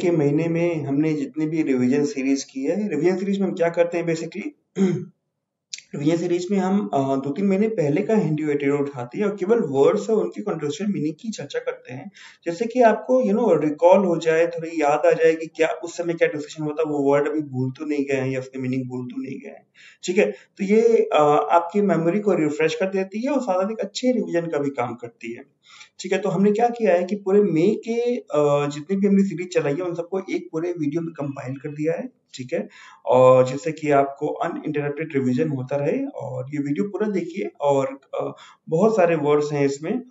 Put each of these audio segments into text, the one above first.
के महीने में हमने जितनी भी रिवीजन सीरीज़ की है रिवीजन सीरीज़ में हम क्या करते हैं बेसिकली रिवीजन सीरीज़ में हम दो तीन महीने पहले का हिंदी मटेरियल उठाते हैं और केवल वर्ड्स और उनकी कंट्रोवर्शियल मीनिंग की चर्चा करते हैं। जैसे कि आपको यू नो रिकॉल हो जाए, थोड़ी याद आ जाए कि क्या उस समय क्या डिस्कशन होता है वो वर्ड अभी भूल तो नहीं गए हैं या उसके मीनिंग भूल तो नहीं गए हैं। ठीक है? तो ये आपकी मेमोरी को रिफ्रेश कर देती है और साथ एक अच्छे रिविजन का भी काम करती है। ठीक है? तो हमने क्या किया है कि पूरे मई के जितने भी हमने सीरीज़ चलाई है, उन सबको एक पूरे वीडियो में कंपाइल कर दिया है। ठीक है? और जिससे कि आपको अनइंटरप्टेड रिवीजन होता रहे और ये वीडियो पूरा देखिए और बहुत सारे वर्ड्स हैं इसमें,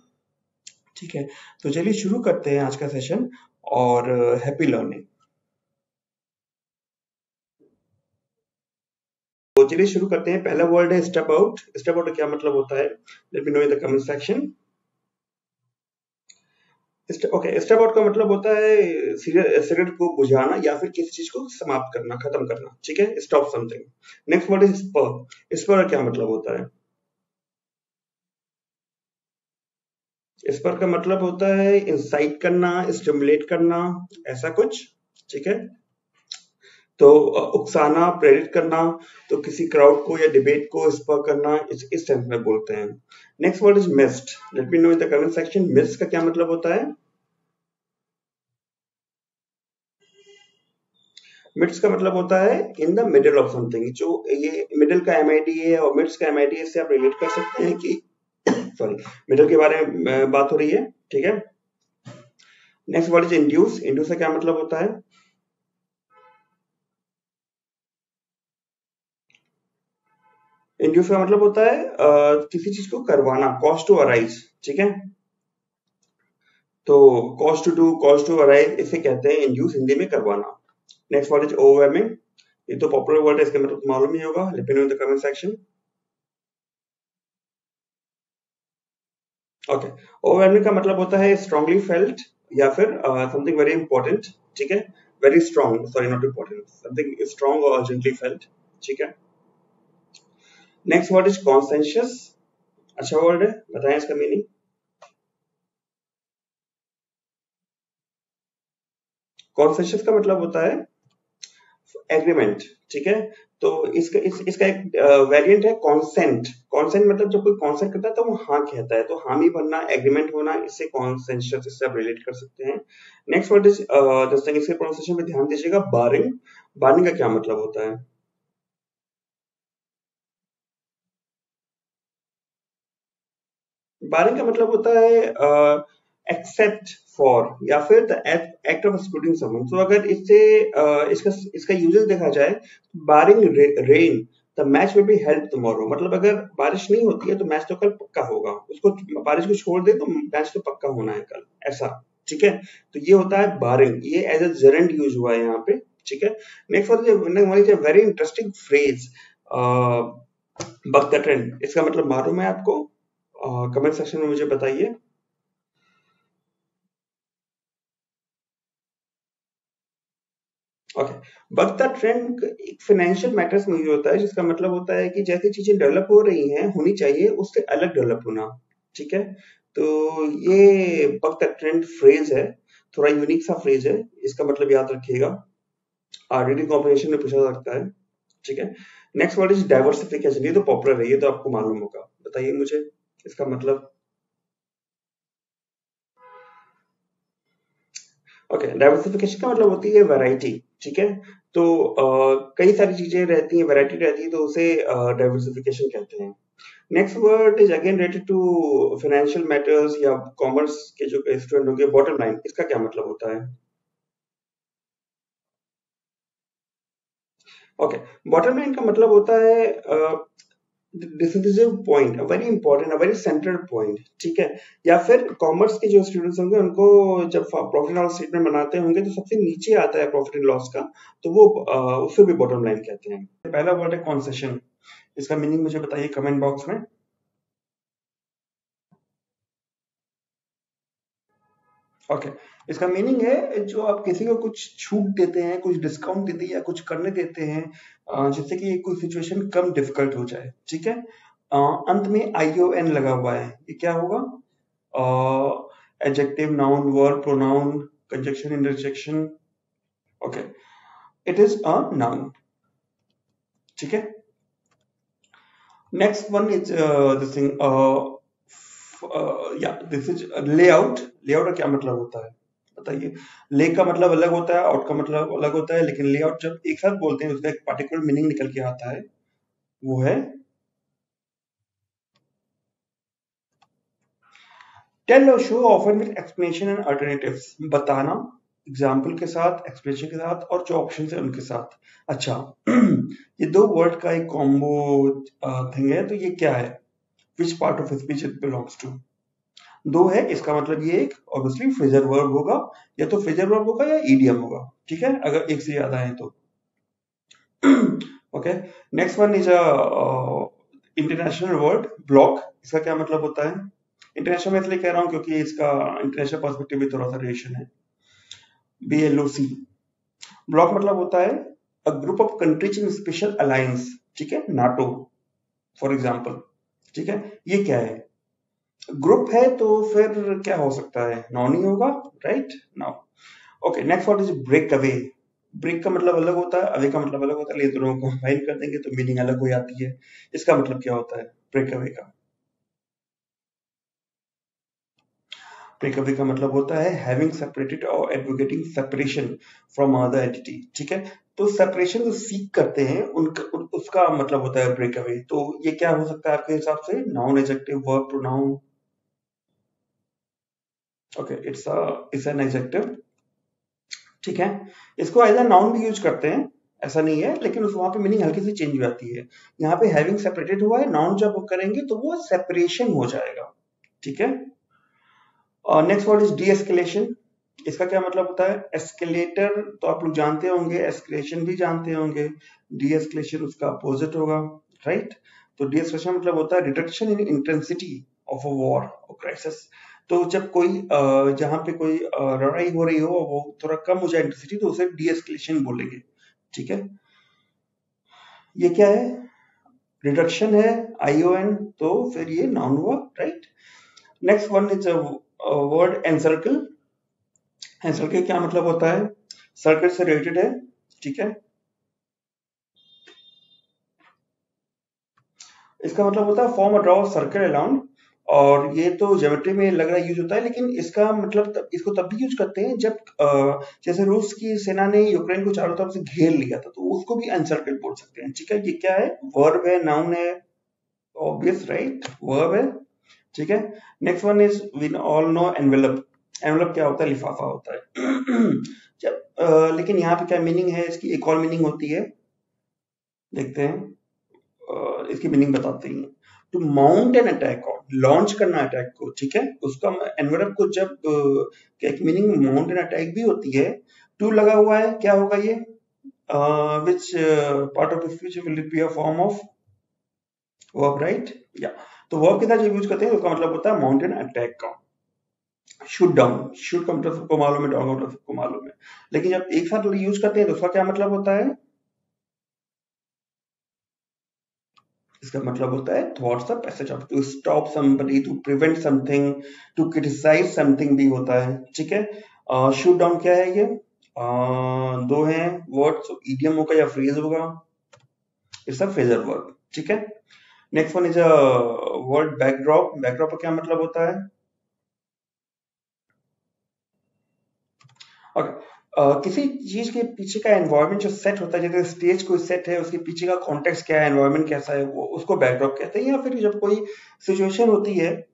ठीक है? तो चलिए शुरू करते हैं आज का सेशन और हैप्पी लर्निंग तो चलिए शुरू करते हैं। पहला वर्ड है स्टेप आउट स्टेप आउट क्या मतलब होता है? Let me know in the comment section okay step out का मतलब होता है सिगरेट को बुझाना या फिर किसी चीज़ को समाप्त करना, खत्म करना, ठीक है? Stop something next word is spur spur क्या मतलब होता है? स्पर का मतलब होता है इंसाइट करना स्टिमुलेट करना, ऐसा कुछ, ठीक है? तो उकसाना, प्रेरित करना तो किसी क्राउड को या डिबेट को स्पर करना, इस इस सेंस में बोलते हैं। Next word is mist let me know in the comment section mist का क्या मतलब होता है? मिड्स का मतलब होता है in the middle of something जो ये मिडिल का एमआईडी है और मिड्स का एमआईडी से आप रिलेट कर सकते हैं कि सॉरी मिडिल के बारे में बात हो रही है, ठीक है? Next word is induce induce का क्या मतलब होता है? इंड्यूस का मतलब होता है किसी चीज़ को करवाना कॉस्ट टू अराइज ठीक है? तो cost to cost to arise इसे कहते हैं इंड्यूस हिंदी में करवाना। नेक्स्ट वर्ड इज़ ओवरवेमिंग ये तो पॉपुलर वर्ड है, इसका मतलब मालूम ही होगा me in the comment section okay overwhelming का मतलब होता है स्ट्रांगली फेल्ट या फिर समथिंग वेरी इंपॉर्टेंट ठीक है? Very strong sorry not important something strong और अर्जेंटली फेल्ट ठीक है? नेक्स्ट वर्ड इज़ कॉन्सेंशियस अच्छा वर्ड है बताएँ इसका मीनिंग कॉन्सेंशियस का मतलब होता है एग्रीमेंट ठीक है? तो इसका इस, इसका एक वेरिएंट है कॉन्सेंट कॉन्सेंट मतलब जब कोई कॉन्सेंट करता है तो वो हाँ कहता है। तो हामी बनना एग्रीमेंट होना इससे कॉन्सेंशियस इससे आप रिलेट कर सकते हैं। नेक्स्ट वर्ड इज़ जैसे इसके प्रोनाउंसिएशन पे ध्यान दीजिएगा बारिंग बारिंग का क्या मतलब होता है? बारिंग का मतलब होता है एक्सेप्ट फॉर या फिर the act of excluding someone so अगर इससे uh, इसका इसका यूजेस देखा जाए barring rain the match will be held tomorrow मतलब अगर बारिश नहीं होती है तो मैच तो कल पक्का होगा। उसको बारिश को छोड़ दे तो मैच तो पक्का होना है कल। ऐसा ठीक है? तो ये होता है बारिंग ये एज ए जेरेंट यूज़ हुआ है यहाँ पे ठीक है? Next for is very interesting phrase buck the trend इसका मतलब मालूम है आपको? कमेंट सेक्शन में मुझे बताइए। ओके द ट्रेंड एक फाइनेंशियल मैटर्स में यूज़ होता है, जिसका मतलब होता है कि जैसी चीज़ें डेवलप हो रही हैं, होनी चाहिए, उससे अलग डेवलप होना। ठीक है? तो ये द ट्रेंड फ्रेज है, थोड़ा यूनिक सा फ्रेज है, इसका मतलब याद रखिएगा। रीडिंग कॉम्पिटिशन में पूछा सकता है। ठीक है? नेक्स्ट वर्ड इज़ डाइवर्सिफिकेशन ये तो पॉपुलर है, ये तो आपको मालूम होगा। बताइए मुझे। इसका मतलब ओके डाइवर्सिफिकेशन का मतलब होती है वैरायटी ठीक है? तो uh, कई सारी चीज़ें रहती हैं वैरायटी रहती है तो उसे डाइवर्सिफिकेशन कहते हैं। Next word is again related to financial matters या कॉमर्स के जो स्टूडेंट होंगे बॉटम लाइन इसका क्या मतलब होता है? ओके बॉटम लाइन का मतलब होता है uh, decisive point very important a very central point ठीक है? या फिर कॉमर्स के जो स्टूडेंट्स होंगे उनको जब प्रॉफिट लॉस स्टेटमेंट बनाते होंगे तो सबसे नीचे आता है प्रॉफिट एंड लॉस का तो वो उसे भी बॉटम लाइन कहते हैं। पहला वर्ड है कॉन्सेशन इसका मीनिंग मुझे बताइए कमेंट बॉक्स में। Okay okay. इसका मीनिंग है, जो आप किसी को कुछ छूट देते हैं, कुछ डिस्काउंट देते हैं या कुछ करने देते हैं जिससे कि कोई सिचुएशन कम डिफ़िकल्ट हो जाए, ठीक है? अंत में आई ओ एन लगा हुआ है, ये क्या होगा? Adjective noun word pronoun conjunction interjection okay it is a noun ठीक है? Next one is this thing या दिस इज़ लेआउट लेआउट का क्या मतलब होता है? बताइए। ले का मतलब अलग होता है आउट का मतलब अलग होता है, लेकिन लेआउट जब एक साथ बोलते हैं उसका एक पार्टिकुलर मीनिंग निकल के आता है, वो है टेल और show offer with explanation and alternatives बताना एग्ज़ाम्पल के साथ एक्सप्लेनेशन के साथ, और जो ऑप्शन है उनके साथ। अच्छा। ये दो वर्ड का एक कॉम्बो थिंग है तो ये क्या है? Which part of speech it belongs to दो है, इसका मतलब ये एक ऑब्वियसली फ्रेजर वर्ब होगा, या तो फ्रेजर वर्ब होगा या ईडियम होगा, ठीक है? अगर एक से ज़्यादा है तो। Okay next one is a international word bloc इसका क्या मतलब होता है? इंटरनेशनल में इसलिए कह रहा हूँ क्योंकि इसका इंटरनेशनल पर्सपेक्टिव भी थोड़ा सा रिलेशन है। B L O C bloc मतलब होता है a group of countries in special alliance ठीक है? नाटो फॉर एग्ज़ाम्पल ठीक है? ये क्या है? ग्रुप है तो फिर क्या हो सकता है? नॉन ही होगा right now okay next word is break away break का मतलब अलग होता है अवे का मतलब अलग होता है ये दोनों को कंबाइन कर देंगे तो मीनिंग अलग हो जाती है। इसका मतलब क्या होता है? ब्रेक अवे का। ब्रेक अवे का मतलब होता है हैविंग सेपरेटेड और advocating separation from other entity ठीक है? तो सेपरेशन जो सीख करते हैं उनका उन, उसका मतलब होता है ब्रेक अवे तो ये क्या हो सकता है आपके हिसाब से? Noun adjective verb pronoun okay it's it's an adjective ठीक है? इसको एज अ नाउन भी यूज़ करते हैं ऐसा नहीं है लेकिन उस वहाँ पे मीनिंग हल्की सी चेंज हो जाती है. यहाँ पे हैविंग सेपरेटेड हुआ है नाउन जब करेंगे तो वो सेपरेशन हो जाएगा. ठीक है? Next word is de escalation इसका क्या मतलब होता है? एस्केलेटर तो आप लोग जानते होंगे एस्केलेशन भी जानते होंगे डी एस्केलेशन उसका अपोजिट होगा राइट तो डी एस्केलेशन मतलब होता है reduction in intensity of a war और क्राइसिस तो जब कोई जहाँ पे कोई लड़ाई हो रही हो, वो थोड़ा कम हो जाए इंटेंसिटी तो उसे डी एस्केलेशन बोलेंगे, ठीक है? ये क्या है? रिडक्शन है आईओएन तो फिर ये नाउन हुआ right next one is word encircle encircle क्या मतलब होता है? सर्कल से रिलेटेड है ठीक है? इसका मतलब होता है फॉर्म ड्रॉ सर्कल अराउंड और ये तो ज्योमेट्री में लग रहा यूज़ होता है लेकिन इसका मतलब तब, इसको तब भी यूज़ करते हैं जब जैसे रूस की सेना ने यूक्रेन को चारों तरफ़ से घेर लिया था तो उसको भी अनसर्कल बोल सकते हैं ठीक है? ये क्या है? वर्ब है नाउन है ऑब्वियस राइट वर्ब है ठीक है? Next one is we all know envelop envelop क्या होता है लिफाफा होता है। जब आ, लेकिन यहाँ पे क्या मीनिंग है इसकी एक और मीनिंग होती है। देखते हैं। आ, इसकी मीनिंग बताते हैं to mount an attack on launch करना अटैक को ठीक है? उसका एनवेलप को जब एक मीनिंग माउंट एन अटैक भी होती है टू लगा हुआ है क्या होगा ये? Which part of speech will be a form of verb right या तो वर्ब के साथ जब यूज़ करते हैं उसका मतलब होता है माउंटेन अटैक का शुड डाउन शुड का मतलब सबको मालूम है डाउन का मतलब सबको मालूम है। लेकिन जब एक साथ यूज़ करते हैं तो उसका क्या मतलब होता है? इसका मतलब होता है thwarts the passage of to stop somebody to prevent something to criticize something भी होता है ठीक है? शूट डाउन क्या है ये? uh, दो हैं वर्ड्स इडियम होगा या फ्रेज होगा? इट्स अ फ्रेजर वर्ड ठीक है? Next one is a word backdrop backdrop का क्या मतलब होता है? Uh, किसी चीज़ के पीछे का एनवायरमेंट जो सेट होता है जैसे स्टेज कोई सेट है उसके पीछे का कॉन्टेक्स्ट क्या है एनवायरमेंट कैसा है वो उसको बैकड्रॉप कहते हैं या फिर जब कोई सिचुएशन होती है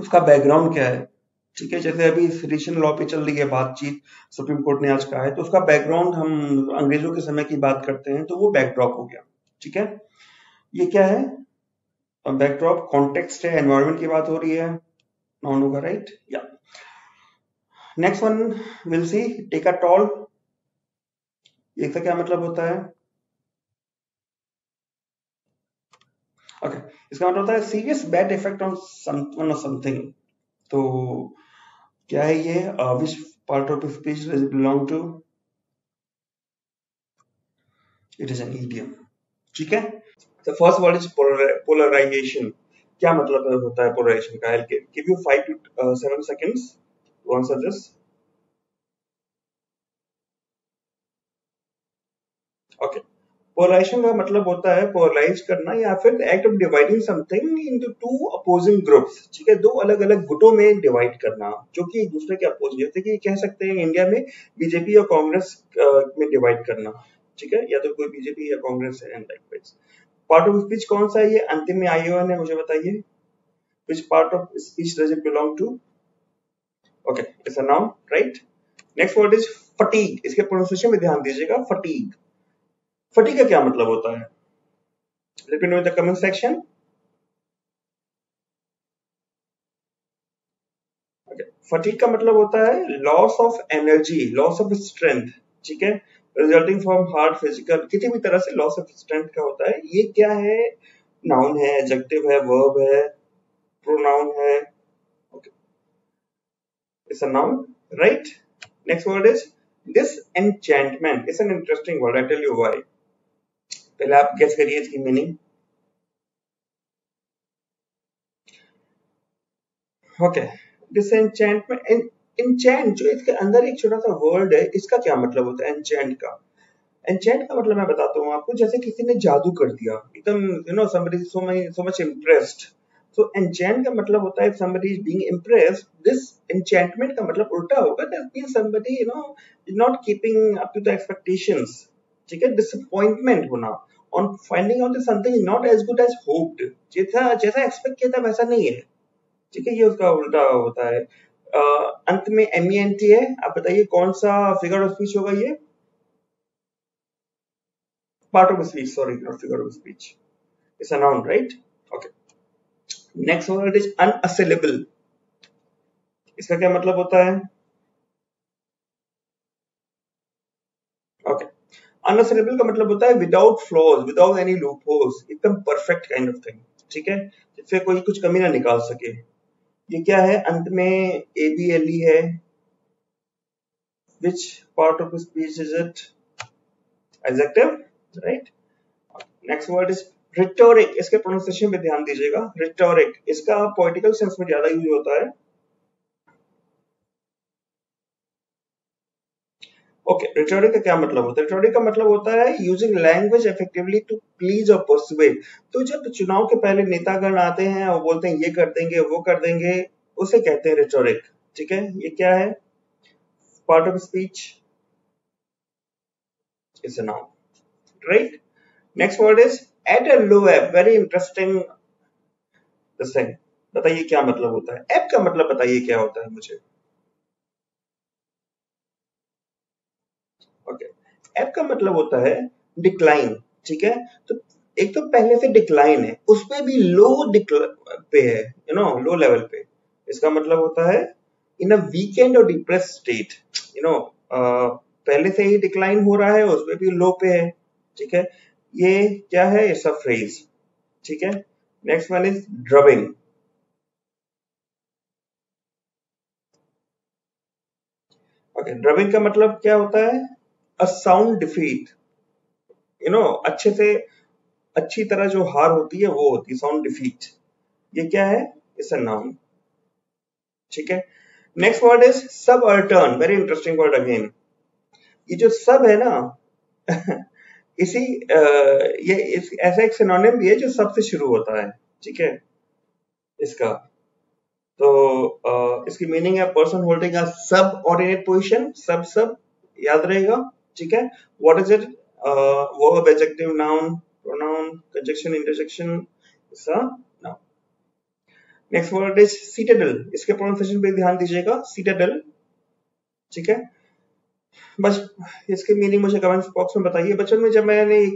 उसका बैकग्राउंड क्या है? ठीक है जैसे अभी सिटिशन लॉ पे चल रही है बातचीत सुप्रीम कोर्ट ने आज कहा है तो उसका बैकग्राउंड हम अंग्रेज़ों के समय की बात करते हैं तो वो बैकड्रॉप हो गया। ठीक है? ये क्या है? बैकड्रॉप कॉन्टेक्स्ट है एनवायरमेंट की बात हो रही है नॉन होगा राइट या next one will see take a toll इसका क्या मतलब होता है? Okay okay. इसका मतलब होता है serious bad effect on one और समथिंग तो क्या है ये? Which part of speech belong to it is an idiom ठीक है? The first word is polarization. क्या मतलब होता है polarization का? Give you five to uh, seven seconds. To answer this. Okay polarization का मतलब होता है पोलराइज करना या फिर act of dividing something into two opposing groups ठीक है? दो अलग अलग गुटों में डिवाइड करना, जो कि एक दूसरे के अपोज जैसे कि कह सकते हैं इंडिया में बीजेपी और कांग्रेस में डिवाइड करना, ठीक है? या तो कोई बीजेपी या कांग्रेस है लाइक पार्ट ऑफ़ स्पीच कौन सा है? ये अंतिम में आई है मुझे बताइए। Which part of speech does it belong to okay it's a noun right next word is fatigue इसके प्रोनाउंसिएशन में ध्यान दीजिएगा फटीग फटी का क्या मतलब होता है? Let me know in the comment section fatigue का मतलब होता है loss of energy loss of strength ठीक है? रिजल्टिंग फ्रॉम हार्ड फ़िज़िकल किसी भी तरह से लॉस ऑफ़ स्ट्रेंथ का होता है। ये क्या है? नाउन है एडजेक्टिव है वर्ब है प्रोनाउन है। It's a noun right next word is disenchantment it's an interesting word I tell you पहले आप गेस करिए इसकी मीनिंग ओके डिसएंचेंटमेंट एनचेंट जो इसके अंदर एक छोटा सा वर्ड है, इसका क्या मतलब होता है एनचेंट का? एनचेंट का मतलब मैं बताता हूँ आपको, जैसे किसी ने जादू कर दिया, एकदम you so much so much impressed so enchant का मतलब होता है somebody is being impressed disenchantment का मतलब उल्टा होगा that means somebody you know is not keeping up to the expectations ठीक है? डिसअपॉइंटमेंट होना। On finding out something not as good as hoped जैसा जैसा एक्सपेक्ट किया था वैसा नहीं है। ठीक है? ये उसका उल्टा होता है। uh, अंत में एम ई एन टी है। आप बताइए कौन सा फिगर ऑफ़ स्पीच होगा ये? Part of speech sorry not figure of speech it's a noun right? Next word is unassailable इसका क्या मतलब होता है? अनअसरेबल का मतलब होता है without flaws without any loop एकदम परफेक्ट काइंड ऑफ़ थिंग ठीक है? जिससे कोई कुछ कमी ना निकाल सके। ये क्या है? अंत में ए बी एल ई है। Which part of speech is it adjective right next word is rhetoric इसके प्रोनाउंसिएशन पे ध्यान दीजिएगा। रिटोरिक इसका पोलिटिकल सेंस में ज़्यादा यूज़ होता है। ओके okay, रिटोरिक का क्या मतलब होता है? रिटोरिक का मतलब होता है using language effectively to please और परसुएट तो जब चुनाव के पहले नेतागण आते हैं और बोलते हैं ये कर देंगे वो कर देंगे उसे कहते हैं रिटोरिक ठीक है? ये क्या है? Part of speech is a noun right next word is at a low ebb very interesting बताइए क्या मतलब होता है? एप का मतलब बताइए क्या होता है मुझे? एफ़ का मतलब होता है डिक्लाइन ठीक है? तो एक तो पहले से डिक्लाइन है उसमें भी लो पे है यू नो लो लेवल पे। इसका मतलब होता है in a weakened or depressed state you know पहले से ही डिक्लाइन हो रहा है उसमें भी लो पे है, ठीक है? ये क्या है? अ फ्रेज ठीक है? Next one is drubbing okay drubbing का मतलब क्या होता है? A sound defeat you know अच्छे से, अच्छी तरह जो हार होती है, वो होती है साउंड डिफीट ये क्या है? इट्स अ नाउन ठीक है? Next word is subaltern very interesting word again ये जो सब है ना इसी ये इस, ऐसा एक सिनोनिम भी है जो सबसे शुरू होता है ठीक है? इसका। तो आ, इसकी मीनिंग है पर्सन होल्डिंग अ सब ऑर्डिनेट पोजिशन सब सब याद रहेगा ठीक है? What is it verb adjective noun pronoun conjunction a noun next word is citadel इसके प्रोनाउंसिएशन पे ध्यान दीजिएगा सीटेडल ठीक है? बस, इसके मीनिंग मुझे कमेंट बॉक्स में बताइए। बचपन में जब मैंने एक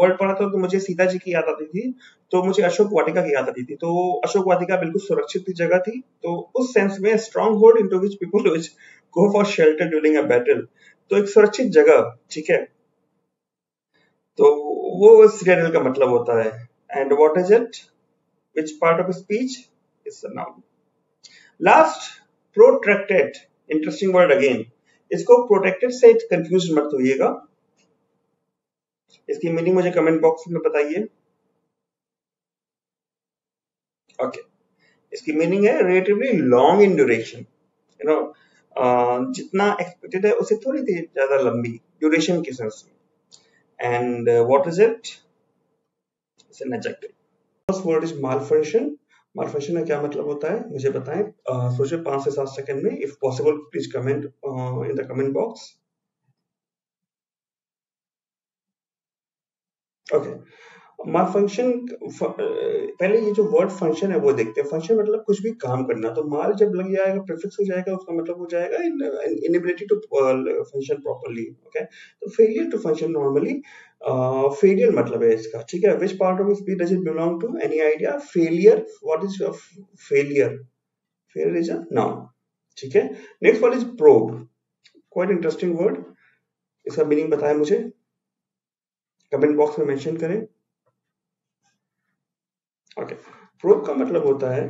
वर्ड पढ़ा था तो मुझे सीता जी की याद आती थी तो मुझे अशोक वाटिका की याद आती थी। तो अशोक वाटिका बिल्कुल सुरक्षित जगह थी। तो उस सेंस में stronghold into which people which go for shelter during a battle तो एक सुरक्षित जगह, ठीक है? तो वो सीरियल का मतलब होता है। And what is it which part of speech is noun last protracted interesting word again इसको प्रोटेक्टेड से कंफ्यूज मत होइएगा। इसकी मीनिंग मुझे कमेंट बॉक्स में बताइए। Okay okay. इसकी मीनिंग है relatively long in duration you know जितना एक्सपेक्टेड है उससे थोड़ी देर ज़्यादा लंबी ड्यूरेशन के सेंस में। And uh, what is it? it's an adjective first word is malfunction का क्या मतलब होता है? मुझे बताएँ। सोचिए पाँच से सात सेकंड में if possible please comment in the comment box. Okay. Malfunction पहले ये जो वर्ड फ़ंक्शन है वो देखते हैं। फ़ंक्शन मतलब कुछ भी काम करना। तो माल जब लग जाएगा प्रीफिक्स हो जाएगा, उसका मतलब हो जाएगा inability to function properly okay तो failure to function normally failure मतलब है इसका, ठीक है? Which part of speech does it belong to any idea failure what is failure failure is a noun ठीक है? Next word is probe quite interesting word इसका meaning बताया मुझे। कमेंट बॉक्स में मेंशन करें। ओके प्रोब का मतलब होता है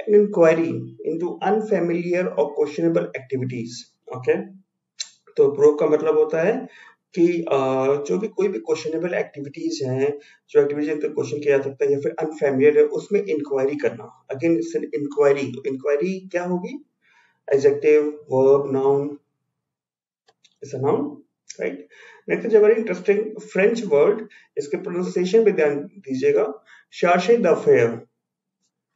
an inquiry into unfamiliar or questionable activities okay तो प्रोब का मतलब होता है कि जो भी कोई भी क्वेश्चनेबल एक्टिविटीज़ हैं, जो एक्टिविटीज़ पे क्वेश्चन किया जा सकता है या फिर अनफेमिलियर है, उसमें इंक्वायरी करना। Again it's an inquiry inquiry क्या होगी? Adjective verb noun it's a noun right next is very interesting French word इसके प्रोनाउंसिएशन पे ध्यान दीजिएगा। शार्शे दफेयर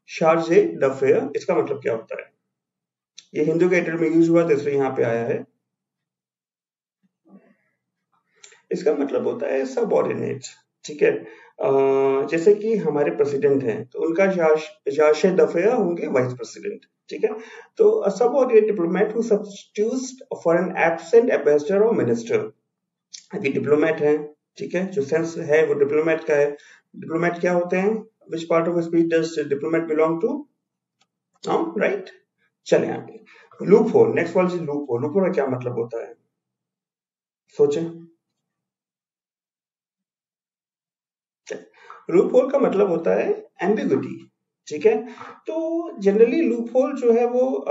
शार्जे दफेयर इसका मतलब क्या होता है? ये हिंदू गेटर में यूज़ हुआ तो इसलिए यहाँ पे आया है। इसका मतलब होता है सबॉर्डिनेट ठीक है? जैसे कि हमारे प्रेसिडेंट हैं तो उनका जाशे दफेया होंगे वाइस प्रेसिडेंट ठीक है? तो subordinate diplomat who for an absent ambassador or minister अभी डिप्लोमेट है, ठीक है? जो सेंस है, वो डिप्लोमेट का है। डिप्लोमेट क्या होते हैं? Which part of speech does diplomat belong to right चले आगे। Loophole next word loophole loop का क्या मतलब होता है? सोचें। लूप होल का मतलब होता है एम्बिग्यूटी ठीक है? तो जनरली लूप होल जो है वो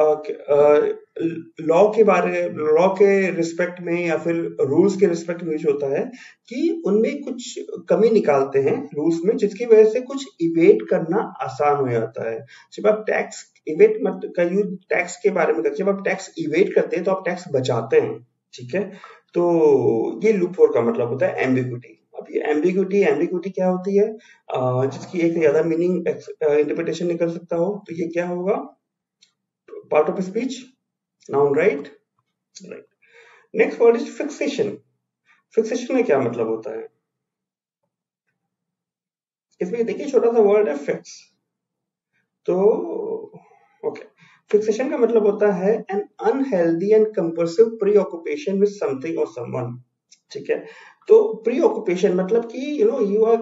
लॉ के बारे लॉ के रिस्पेक्ट में या फिर रूल्स के रिस्पेक्ट में होता है कि उनमें कुछ कमी निकालते हैं रूल्स में, जिसकी वजह से कुछ इवेट करना आसान हो जाता है। जब आप टैक्स इवेट मत, का यूज़ टैक्स के बारे में करते जब आप टैक्स इवेट करते हैं तो आप टैक्स बचाते हैं, ठीक है? तो ये लूप होल का मतलब होता है एम्बिग्यूटी अब ये एम्बिग्यूटी एम्बिग्यूटी क्या होती है? जिसकी एक ज़्यादा मीनिंग इंटरप्रिटेशन नहीं कर सकता हो तो ये क्या होगा? Part of speech noun right right next word is fixation fixation में क्या मतलब होता है? इसमें देखिए छोटा सा वर्ड है फिक्स तो ओके फिक्सेशन का मतलब होता है an unhealthy and compulsive preoccupation with something or someone ठीक है? तो प्री ऑक्यूपेशन मतलब कि you know you are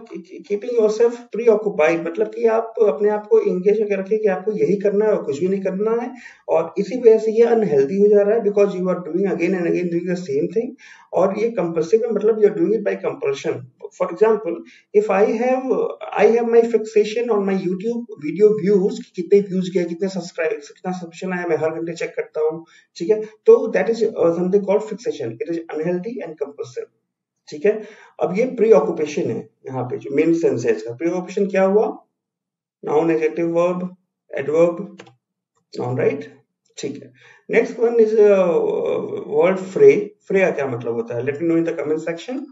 keeping yourself preoccupied मतलब कि आप अपने आप को एंगेज करके रखें कि आपको यही करना है और कुछ भी नहीं करना है और इसी वजह से ये अनहेल्दी हो जा रहा है because you are doing again and again doing the same thing और ये कंपल्सिव है मतलब you are doing it by compulsion for example if I have I have my fixation on my YouTube video views कितने views गए, कितने subscribe कितना subscription आया, मैं हर घंटे चेक करता हूँ, ठीक है? तो that is something called fixation it is unhealthy and compulsive ठीक है? अब ये प्री ऑक्यूपेशन है यहाँ पे जो मेन सेंस है इसका। प्री ऑक्यूपेशन क्या हुआ? Noun adjective verb adverb noun right ठीक है। Next one is word fray fray का क्या मतलब होता है? Let me know in the comment section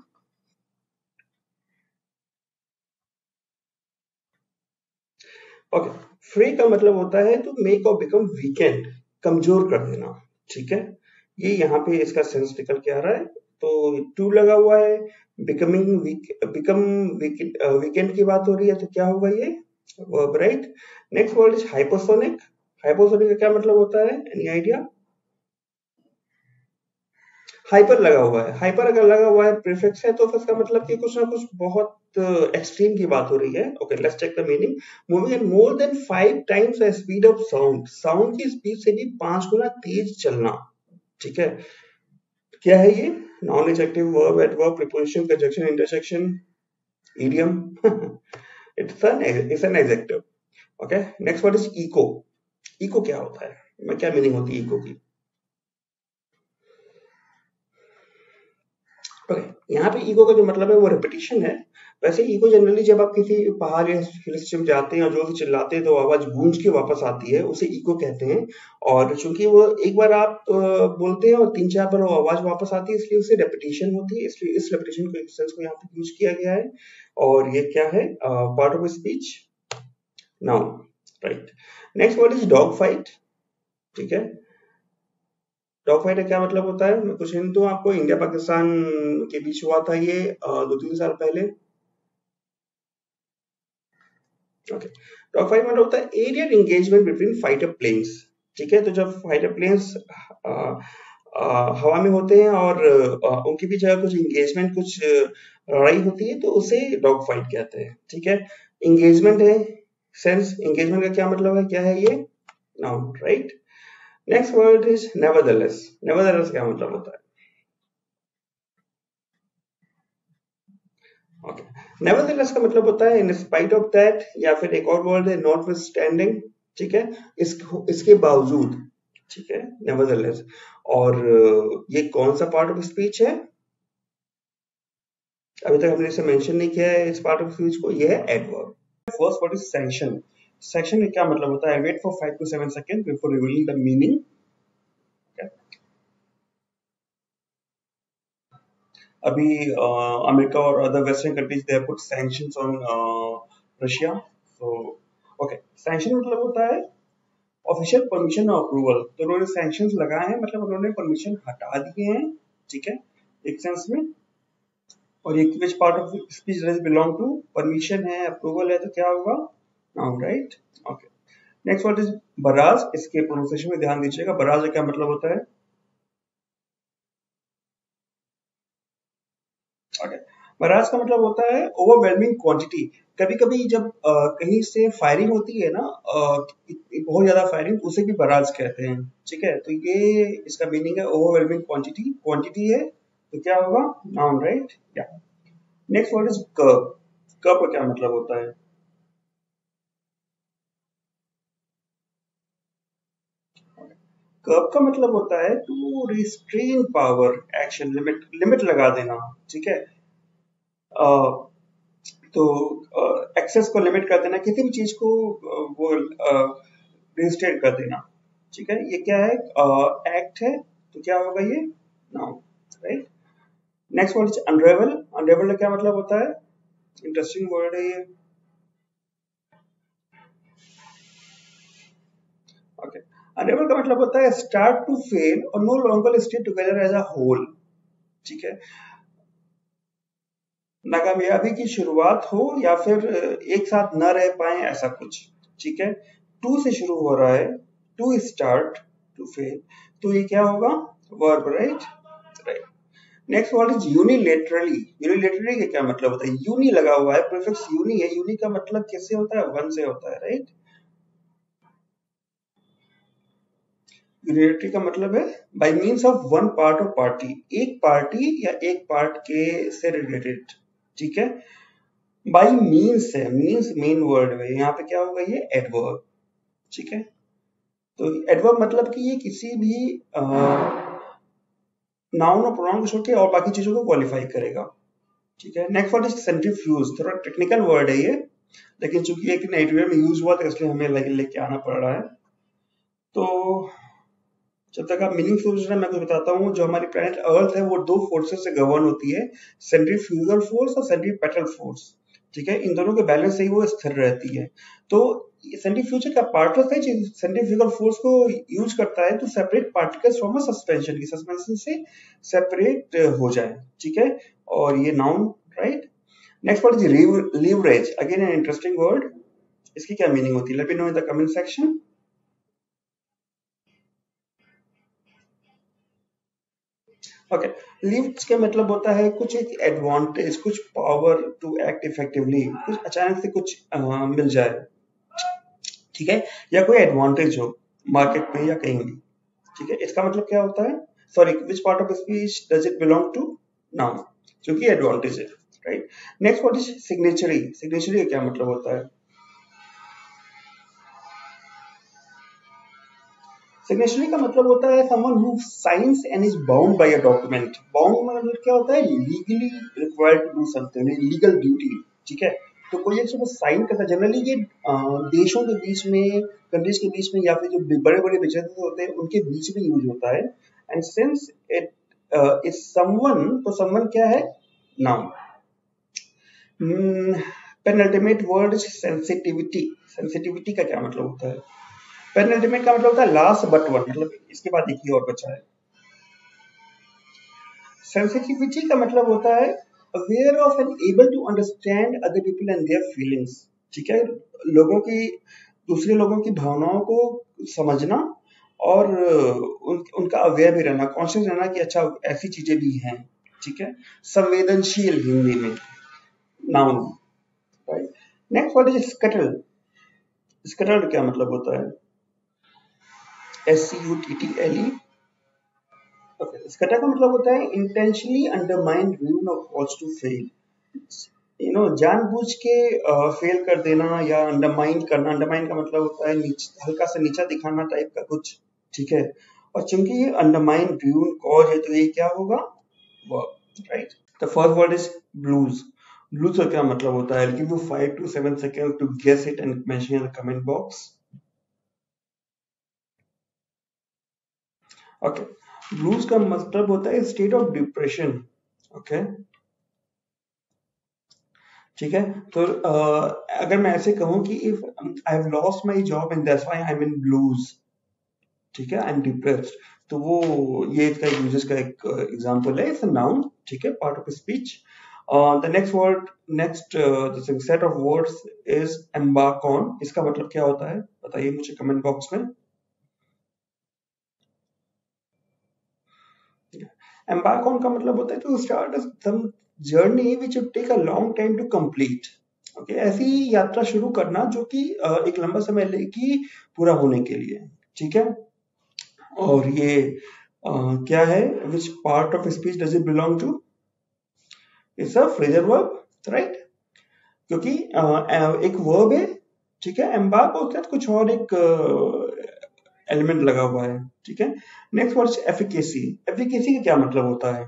okay fray का मतलब होता है to make or become weakened कमज़ोर कर देना। ठीक है? ये यहाँ पे इसका सेंस निकल के आ रहा है। तो टू लगा हुआ है। बिकमिंग बिकम वीकेंड की बात हो रही है तो क्या होगा ये? Verb right next word is hypersonic hypersonic का क्या मतलब होता है? एनी आइडिया हाइपर लगा हुआ है। हाइपर अगर लगा हुआ है प्रीफिक्स है तो फिर इसका मतलब कि कुछ ना कुछ बहुत एक्सट्रीम uh, की बात हो रही है। Okay let's check the meaning moving at more than five times speed of sound sound की स्पीड से भी पाँच गुना तेज चलना। ठीक है? क्या है ये? Noun adjective verb adverb preposition conjunction interjection idiom it's an it's an adjective okay next what is echo echo क्या होता है? मैं क्या मीनिंग होती है इको की? ओके okay, यहाँ पे इको का जो मतलब है वो रिपीटेशन है। वैसे इको जनरली जब आप किसी पहाड़ या हिल स्टेशन जाते हैं और जो चिल्लाते हैं तो आवाज़ गूंज के वापस आती है, उसे इको कहते हैं। और चूँकि वो एक बार आप बोलते हैं और तीन चार बार वो आवाज़ वापस आती है, इसलिए उसे रेपिटेशन होती है। इसलिए इस रेपिटेशन को सेंस को यहाँ पे यूज़ किया गया है। और ये क्या है? Part of speech noun right next word is dog fight ठीक है? डॉग फाइट का क्या मतलब होता है? मैं कुछ हिंट दूँ आपको? इंडिया पाकिस्तान के बीच हुआ था ये दो तीन साल पहले। ओके डॉग फाइट मतलब होता है aerial engagement between fighter planes ठीक है? तो जब फाइटर प्लेन्स हवा में होते हैं और आ, उनके बीच अगर कुछ इंगेजमेंट कुछ लड़ाई होती है तो उसे डॉग फाइट कहते हैं। ठीक है? इंगेजमेंट है सेंस इंगेजमेंट का क्या मतलब है? क्या है ये? Noun right next word is nevertheless nevertheless क्या मतलब होता है? ओके नेवरदलेस का मतलब होता है इन स्पाइट ऑफ़ दैट या फिर एक और वर्ड है नॉट स्टैंडिंग ठीक है? इस, इसके बावजूद ठीक है? नेवरदलेस और ये कौन सा पार्ट ऑफ़ स्पीच है? अभी तक हमने इसे मेंशन नहीं किया है इस पार्ट ऑफ़ स्पीच को ये है adverb first word is sanction section में क्या मतलब होता है? Wait for five to seven second before revealing the meaning अभी अमेरिका और other western countries they put sanctions on Russia so okay sanction मतलब होता है ऑफिशियल परमिशन और अप्रूवल तो उन्होंने सैंक्शंस लगाए हैं मतलब उन्होंने परमिशन हटा दिए हैं, ठीक है, एक सेंस में। और एक which part of speech does belong to permission है अप्रूवल है तो क्या होगा? Noun right okay next word is barrage इसके प्रोनाउंसिएशन में ध्यान दीजिएगा। बराज का क्या मतलब होता है? ओके बराज का मतलब होता है ओवरवेलमिंग क्वांटिटी कभी कभी जब आ, कहीं से फायरिंग होती है ना बहुत ज़्यादा फायरिंग उसे भी बराज कहते हैं। ठीक है? तो ये इसका मीनिंग है ओवरवेलमिंग क्वांटिटी क्वांटिटी है तो क्या होगा? नाउन राइट या next word is curb curb का क्या मतलब होता है? कर्व का मतलब होता है to restrain power action limit limit लगा देना। ठीक है? तो एक्सेस को लिमिट कर देना, किसी भी चीज़ को वो रिस्ट्रेन कर देना। ठीक है? ये क्या है? एक्ट है तो क्या होगा ये? Noun right next word unravel unravel का क्या मतलब होता है? इंटरेस्टिंग वर्ड है ये। ओके. अनेबल का मतलब होता है start to fail or no longer stay together as a whole ठीक है? नाकामयाबी की शुरुआत हो या फिर एक साथ न रह पाए ऐसा कुछ? ठीक है? टू से शुरू हो रहा है। टू स्टार्ट टू फेल तो ये क्या होगा? Verb right right next word is unilaterally unilaterally का क्या मतलब होता है? यूनी लगा हुआ है प्रीफिक्स यूनी है। यूनी का मतलब कैसे होता है? वन से होता है राइट यूनिटरी का मतलब है by means of one part of party एक पार्टी या एक पार्ट के से रिलेटेड ठीक है? बाय मींस है मींस मेन वर्ड है यहाँ पे क्या होगा ये? एडवर्ब ठीक है? तो एडवर्ब मतलब कि ये किसी भी नाउन और प्रोनाउन को छोड़ के और बाकी चीज़ों को क्वालिफाई करेगा। ठीक है? नेक्स्ट वर्ड इज़ सेंट्रीफ्यूज थोड़ा टेक्निकल वर्ड है ये। लेकिन चूँकि एक नाइट्रोजन में यूज़ हुआ था, इसलिए हमें लेके आना पड़ रहा है। तो जब तक आप मीनिंग सोचना मैं आपको बताता हूँ, जो हमारी प्लेनेट अर्थ है, वो दो फोर्सेस से गवर्न होती है सेंट्रीफ्यूगल फोर्स और सेंट्रीपेटल फोर्स ठीक है? इन दोनों के बैलेंस से ही वो स्थिर रहती है। तो सेंट्रीफ्यूजल का पार्ट है सेंट्रीफ्यूगल फोर्स को यूज़ करता है तो separate particles from a suspension की सस्पेंशन से सेपरेट हो जाए। ठीक है? और ये noun right next word is leverage again an interesting word इसकी क्या मीनिंग होती है? Let me know in the comment section okay lift के मतलब होता है कुछ एक एडवांटेज कुछ पावर टू एक्ट इफेक्टिवली कुछ अचानक से कुछ आ, मिल जाए। ठीक है? या कोई एडवांटेज हो मार्केट में या कहीं भी। ठीक है? इसका मतलब क्या होता है? Sorry which part of speech does it belong to noun क्योंकि एडवांटेज है right next what is signatory signatory का क्या मतलब होता है? सिग्नेचरी का मतलब होता है someone who signs and is bound by a document bound मतलब क्या होता है? Legally required to do something legal duty ठीक है? तो कोई एक सुबह साइन करता है। जनरली ये देशों के बीच में कंट्रीज़ के बीच में, या फिर जो बड़े बड़े बिज़नेस होते हैं, उनके बीच में यूज़ होता है। And since it is someone तो समवन क्या है? Noun penultimate word sensitivity sensitivity का क्या मतलब होता है? पेनल्टीमेट का मतलब होता है? लास्ट बट वन मतलब इसके बाद एक ही और बचा है। सेंसिटिविटी का मतलब होता है aware of and able to understand other people and their feelings ठीक है? लोगों की दूसरे लोगों की भावनाओं को समझना और उन, उनका अवेयर भी रहना कॉन्शियस रहना कि अच्छा ऐसी चीज़ें भी हैं। ठीक है? संवेदनशील हिंदी में। Noun right next word is scuttle scuttle क्या मतलब होता है? S C U T T L E scuttle का मतलब होता है intentionally undermine rule of cause to fail you know जानबूझ के फेल कर देना या अंडरमाइन करना अंडरमाइन का मतलब होता है हल्का सा नीचा दिखाना टाइप का कुछ, ठीक है? और चूँकि ये अंडरमाइन ड्यून कॉज है तो ये क्या होगा? Right the first word is blues blues का क्या मतलब होता है? Give you 5 to 7 seconds to guess it and mention in the comment box okay blues का मतलब होता है स्टेट ऑफ़ डिप्रेशन ओके ठीक है? तो uh, अगर मैं ऐसे कहूँ कि if I have lost my job and that's why I am in blues ठीक है? आई एम डिप्रेस्ड तो वो ये इसका यूजेस का एक एग्जांपल है इट्स अ नाउन ठीक है? Part of speech the next word next set of words is embark on इसका मतलब क्या होता है? बताइए मुझे कमेंट बॉक्स में। Embark on का मतलब होता है to start some journey which would take a long time to complete okay ऐसी यात्रा शुरू करना जो कि एक लंबा समय लेगी पूरा होने के लिए। ठीक है? और ये आ, क्या है? Which part of speech does it belong to it's a phrasal verb right क्योंकि आ, एक वर्ब है ठीक है? एम्बार्क है कुछ और एक एलिमेंट लगा हुआ है, ठीक है? नेक्स्ट वर्ड एफिकेसी एफिकेसी का क्या मतलब होता है?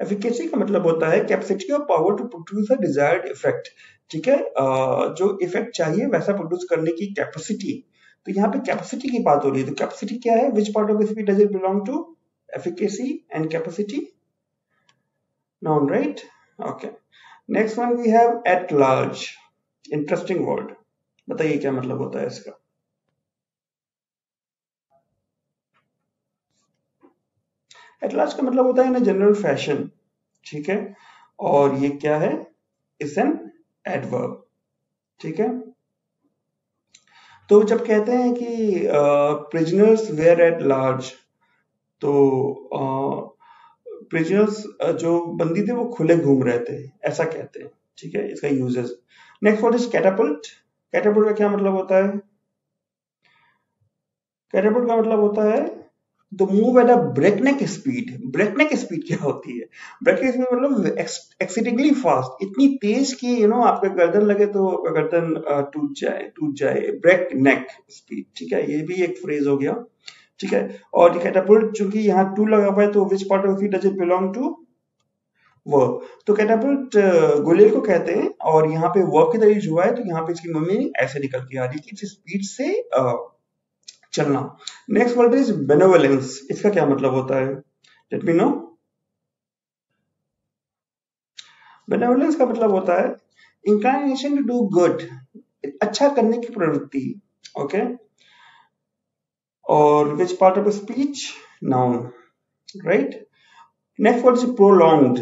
एफिकेसी का मतलब होता है capacity of power to produce a desired effect ठीक है? जो इफ़ेक्ट चाहिए वैसा प्रोड्यूस करने की कैपेसिटी तो यहाँ पे कैपेसिटी की बात हो रही है तो कैपेसिटी क्या है? Which part of speech does it belong to efficacy and capacity noun right okay next one we have at large interesting word बताइए क्या मतलब होता है इसका? एट लास्ट का मतलब होता है इन जनरल फ़ैशन ठीक है? और ये क्या है? इस एन एडवर्ब ठीक है? तो जब कहते हैं कि प्रिजनर्स वेयर एट लार्ज तो प्रिजनर्स जो बंदी थे वो खुले घूम रहे थे ऐसा कहते हैं, ठीक है? इसका uses next word is catapult catapult का क्या मतलब होता है? कैटापुल्ट का मतलब होता है the move at a breakneck speed breakneck speed क्या होती है? ब्रेकनेक स्पीड मतलब एक्सीडिंगली फास्ट इतनी तेज कि यू नो आपका गर्दन लगे तो आपका गर्दन टूट जाए टूट जाए. ब्रेक नेक स्पीड ठीक है? ये भी एक फ्रेज हो गया. ठीक है? और कैटापुल्ट चूँकि यहाँ टू लगा हुआ है तो which part of does it belong to work तो कैटापुल्ट गोलेल को कहते हैं, और यहाँ पे वर्क की तरह हुआ है? तो यहाँ पे इसकी मम्मी ऐसे निकल के आ रही कि स्पीड से चलना। नेक्स्ट वर्ड इज़ बेनोवलेंस इसका क्या मतलब होता है? लेट मी नो बेनोवलेंस का मतलब होता है इंक्लाइनेशन टू डू गुड अच्छा करने की प्रवृत्ति ओके और which part of speech noun right next word is prolonged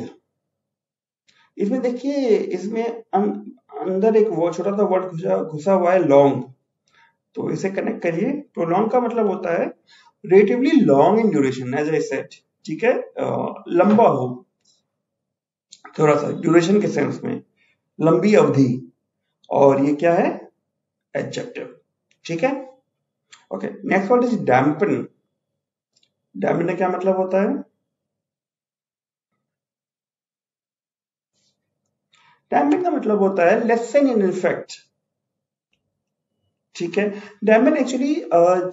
इसमें देखिए इसमें अं, अंदर एक वो छोटा सा वर्ड घुसा घुसा हुआ है लॉन्ग तो इसे कनेक्ट करिए। तो लॉन्ग का मतलब होता है relatively long in duration as I said ठीक है? लंबा हो। थोड़ा सा ड्यूरेशन के सेंस में। लंबी अवधि। और ये क्या है? एडजेक्टिव ठीक है? Okay next word is dampen dampen का क्या मतलब होता है? डैम्पिंग का मतलब होता है लेसन इन इफ़ेक्ट ठीक है? डैम्पन एक्चुअली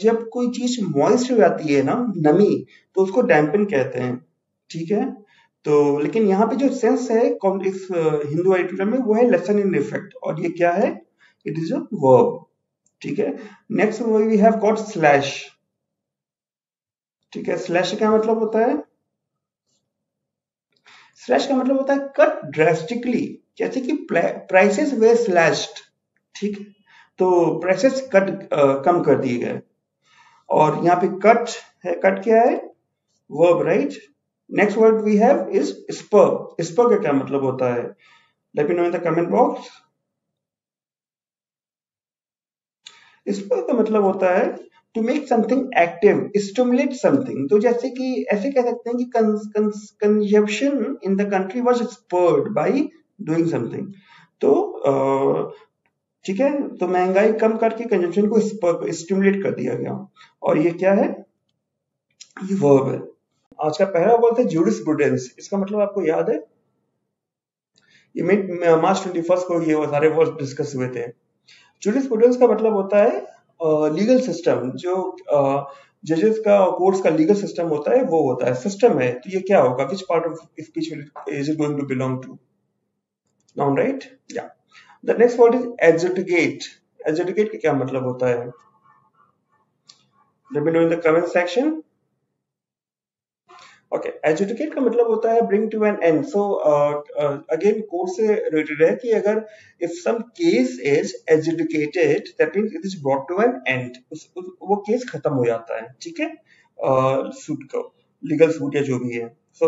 जब कोई चीज़ मॉइस्ट हो जाती है ना, नमी तो उसको डैम्पन कहते हैं। ठीक है? तो लेकिन यहाँ पे जो सेंस है इस हिंदू एडिटोरियल में, वो है लेसन इन इफ़ेक्ट और ये क्या है? इट इज़ अ वर्ब ठीक है? Next we have got slash ठीक है? स्लैश क्या मतलब होता है? स्लैश का मतलब होता है कट ड्रेस्टिकली जैसे कि प्राइसेस वे स्लैश्ड ठीक? तो प्राइसेस कट कम कर दिए गए। और यहाँ पे कट है कट क्या है? Verb right next word we have is spur spur का क्या मतलब होता है? Let me know in the comment box spur का मतलब होता है to make something active stimulate something तो जैसे कि ऐसे कह सकते हैं कि consumption in the country was spurred by doing something तो ठीक है तो महँगाई कम करके कंजप्शन को स्टिमुलेट कर दिया गया। और ये क्या है? ये वर्ब है। आज का पहला वर्ड है जूडिस इसका मतलब आपको याद है? ये मार्च ट्वेंटी फ़र्स्ट को ये सारे वर्ड डिस्कस हुए थे। जूडिस का मतलब होता है लीगल सिस्टम जो जजेस का कोर्ट्स का लीगल सिस्टम होता है, वो होता है। सिस्टम है तो ये क्या होगा? Which part of speech is it going to belong to noun right या the next word is educate educate का क्या मतलब होता है? Let me know in the comment section okay educate का मतलब होता है bring to an end so again court से रिलेटेड है कि अगर if some case is educated that means it is brought to an end वो केस खत्म हो जाता है ठीक है? सूट uh, को लीगल सूट या जो भी है। सो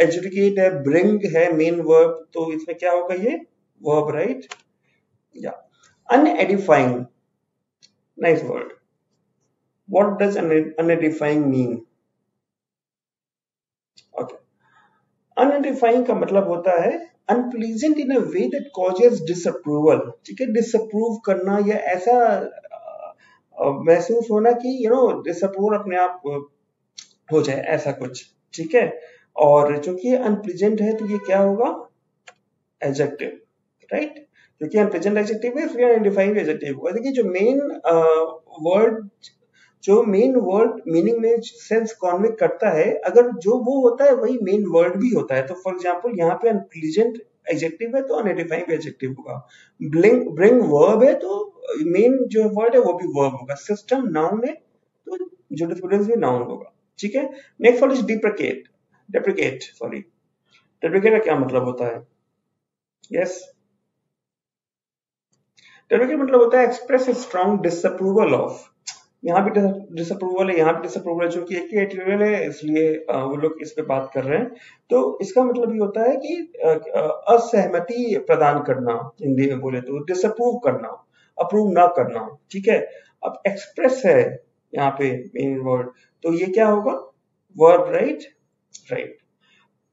एजुकेट है ब्रिंग है मेन वर्ब तो इसमें क्या होगा ये? वर्ब राइट या unedifying nice word what does unedifying mean? Unidentifying का मतलब होता है unpleasant in a way that causes disapproval ठीक है? डिसअप्रूव करना या ऐसा महसूस होना कि यू नो डिसअप्रूवल अपने आप हो जाए, ऐसा कुछ. ठीक है? और चूँकि अनप्लीजेंट है तो ये क्या होगा? एजेक्टिव राइट क्योंकि अनप्लीजेंट एजेक्टिव है फिर अनडिफाइंग एजेक्टिव होगा। देखिए, जो मेन वर्ड जो मेन वर्ड मीनिंग में सेंस कॉन्वे करता है, अगर जो वो होता है, वही मेन वर्ड भी होता है। तो फॉर एग्ज़ाम्पल यहाँ पे अनप्लीजेंट एजेक्टिव है तो अनएडिफाइंग एजेक्टिव होगा। ब्रिंग ब्रिंग वर्ब है तो मेन जो वर्ड है, वो भी वर्ब होगा। सिस्टम नाउन है तो जुडिस्प्रूडेंस भी नाउन होगा। ठीक है? Next word is deprecate deprecate sorry deprecate का क्या मतलब होता है? यस डिप्रिकेट मतलब होता है एक्सप्रेस स्ट्रॉन्ग डिसअप्रूवल ऑफ़ यहाँ भी डिसअप्रूवल है, यहाँ भी डिसअप्रूवल है क्योंकि एक ही है, इसलिए वो लोग इस पे बात कर रहे हैं। तो इसका मतलब ये होता है कि असहमति प्रदान करना, हिंदी में बोले तो डिसअप्रूव करना अप्रूव ना करना, ठीक है? अब एक्सप्रेस है, यहाँ पे मेन वर्ड तो ये क्या होगा? Verb right right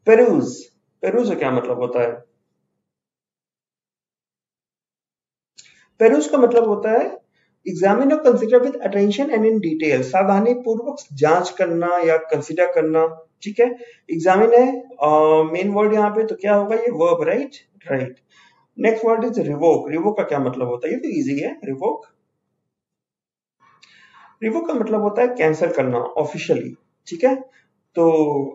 peruse peruse का क्या मतलब होता है? पेरूज का मतलब होता है एग्जामिन और consider with attention and in detail सावधानी पूर्वक जाँच करना या कंसिडर करना, ठीक है? एग्जामिन है मेन वर्ड यहाँ पे तो क्या होगा? ये verb right right next word is revoke revoke का क्या मतलब होता है? ये तो इजी है रिवोक रिवोक का मतलब होता है कैंसिल करना ऑफिशियली ठीक है? तो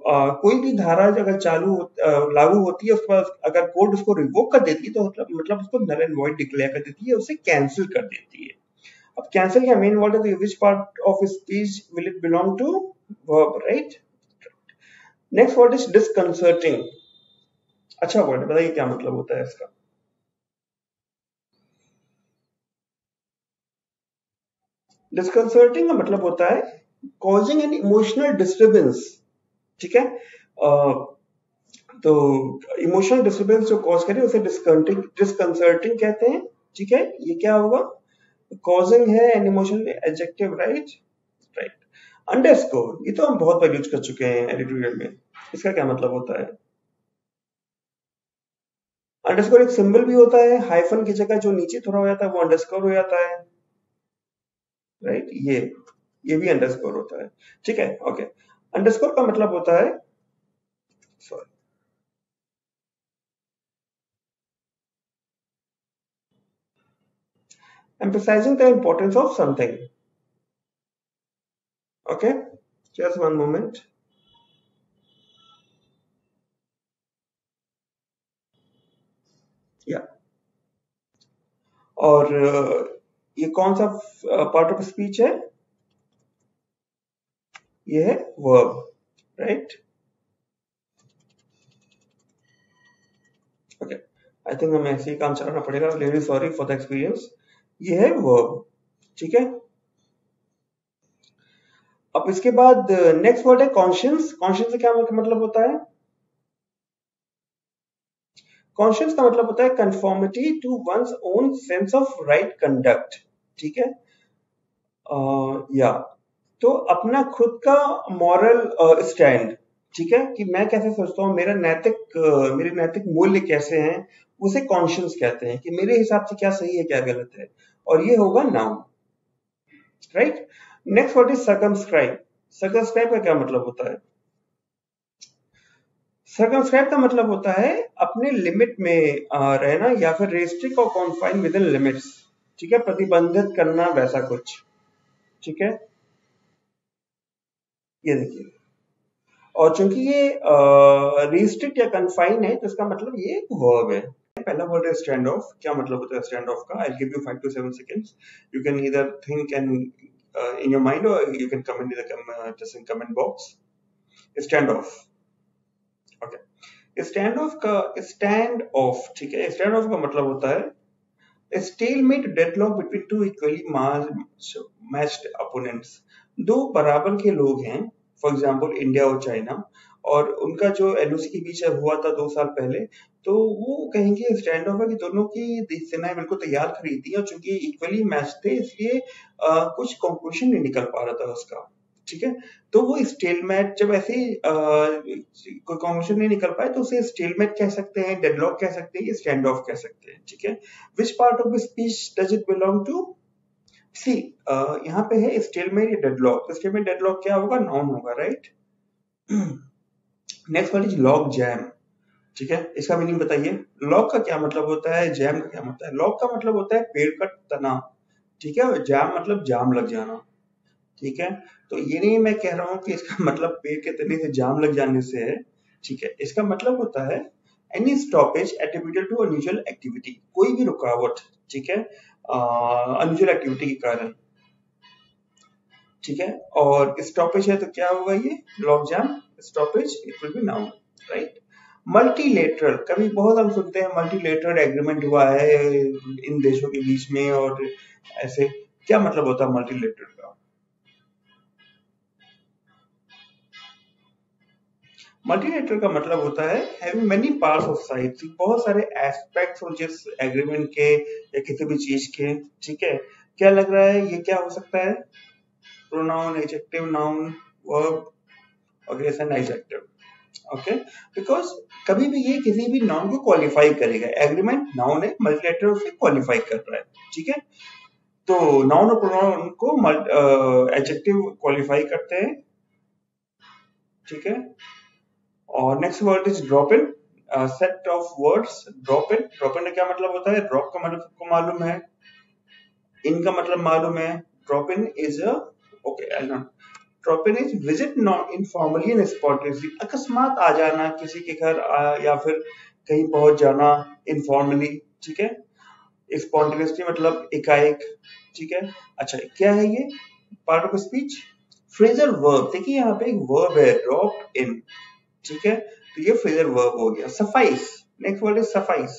आ, कोई भी धारा अगर चालू आ, लागू होती है उस पर अगर कोर्ट उसको रिवोक कर देती है तो मतलब मतलब उसको नल एंड वॉइड डिक्लेयर कर देती है उसे कैंसिल कर देती है। अब कैंसिल क्या मेन वर्ड है? Which part of speech will it belong to verb right next word is disconcerting अच्छा वर्ड बताइए क्या मतलब होता है इसका? डिस्कंसर्टिंग का मतलब होता है कॉजिंग एन इमोशनल डिस्टर्बेंस ठीक है? तो इमोशनल डिस्टर्बेंस जो कॉज करे, उसे डिस्कंटिंग डिस्कंसर्टिंग कहते हैं, ठीक है? ये क्या होगा? कॉजिंग है an emotional adjective right right underscore ये तो हम बहुत बार यूज़ कर चुके हैं एडिटोरियल में। इसका क्या मतलब होता है? अंडरस्कोर एक सिंबल भी होता है हाइफन की जगह जो नीचे थोड़ा हो जाता है, वो अंडरस्कोर हो जाता है। राइट ये ये भी अंडरस्कोर होता है। ठीक है? ओके अंडरस्कोर का मतलब होता है sorry emphasizing the importance of something okay just one moment या और ये कौन सा पार्ट ऑफ़ स्पीच है? ये है verb right okay I think हमें ऐसे ही काम चलाना पड़ेगा। Very sorry for the experience ये है वर्ब ठीक है? अब इसके बाद नेक्स्ट वर्ड है कॉन्शियंस कॉन्शियंस से क्या मतलब होता है? कॉन्शियंस का मतलब होता है conformity to one's own sense of right conduct ठीक है? या। तो अपना खुद का मॉरल स्टैंड ठीक है? कि मैं कैसे सोचता हूँ, मेरा नैतिक मेरे नैतिक मूल्य कैसे हैं, उसे कॉन्शियस कहते हैं कि मेरे हिसाब से क्या सही है, क्या गलत है। और ये होगा noun right next word is circumscribe circumscribe का क्या मतलब होता है? सर्कमस्क्राइब का मतलब होता है अपने लिमिट में रहना या फिर रेस्ट्रिक्ट और कॉन्फाइन विद इन लिमिट्स ठीक है? प्रतिबंधित करना वैसा कुछ। ठीक है? ये देखिए। और चूँकि ये रिस्ट्रिक्ट या कन्फाइन है तो इसका मतलब ये एक वर्ब है। पहला वर्ड है स्टैंड ऑफ़ क्या मतलब होता है स्टैंड ऑफ़ का? I give you 5 to 7 seconds you can either think and in your mind और you can comment in just in comment box stand off okay stand off का stand off ठीक है? Stand off का मतलब होता है stalemate deadlock between two equally matched opponents दो बराबर के लोग हैं फॉर एग्जांपल इंडिया और चाइना और उनका जो एलओसी के बीच हुआ था दो साल पहले तो वो कहेंगे स्टैंड ऑफ़ है कि दोनों की सेनाएँ बिल्कुल तैयार थी और चूँकि इक्वली मैच थे, इसलिए कुछ कंक्लूजन नहीं निकल पा रहा था उसका। ठीक है? तो वो स्टेलमेट जब ऐसे कोई कॉन्वर्शन नहीं निकल पाए तो उसे स्टेलमेट कह सकते हैं डेडलॉक कह सकते हैं स्टैंड ऑफ़ कह सकते हैं, ठीक है? Which part of speech does it belong to see यहाँ पे है स्टेलमेट या डेडलॉक स्टेलमेट डेडलॉक क्या होगा? नाउन होगा right next is logjam ठीक है? इसका मीनिंग बताइए। लॉक का क्या मतलब होता है? जैम का क्या मतलब? है लॉक का मतलब होता है पेड़ का तना, ठीक है? जैम मतलब जाम लग जाना। ठीक है? तो ये नहीं मैं कह रहा हूँ कि इसका मतलब पेड़ के तने से जाम लग जाने से है, ठीक है? इसका मतलब होता है any stoppage attributed to unusual activity कोई भी रुकावट, ठीक है? अनयूजुअल एक्टिविटी के कारण, ठीक है? और स्टॉपेज है तो क्या होगा ये? Logjam stoppage it will be noun right multilateral कभी बहुत हम सुनते हैं मल्टीलेटरल एग्रीमेंट हुआ है इन देशों के बीच में और ऐसे, क्या मतलब होता है मल्टीलेटरल मल्टीलेटरल का मतलब होता है having many parts of side बहुत सारे एस्पेक्ट्स हो जिस एग्रीमेंट के या किसी भी चीज़ के, ठीक है? क्या लग रहा है, ये क्या हो सकता है? Pronoun adjective noun verb an adjective okay because कभी भी ये किसी भी नाउन को क्वालिफाई करेगा। एग्रीमेंट नाउन है मल्टीलेटरल उसे क्वालिफाई कर रहा है, ठीक है? तो नाउन और प्रोनाउन को एडजेक्टिव क्वालिफाई करते हैं, ठीक है? और next word is drop in set of words drop in drop in का क्या मतलब होता है? ड्रॉप का मतलब सबको मालूम है। इन का मतलब मालूम है। Drop in is okay I not drop in is visit not informally and spontaneously अकस्मात आ जाना किसी के घर या फिर कहीं पहुँच जाना इनफॉर्मली ठीक है? स्पॉन्टेनियसली मतलब एकाएक, ठीक है? अच्छा क्या है ये? Part of speech phrasal verb देखिए यहाँ पे एक वर्ब है ड्रॉप इन ठीक है? तो ये फ्रेजर वर्ब हो गया। Suffice next word is suffice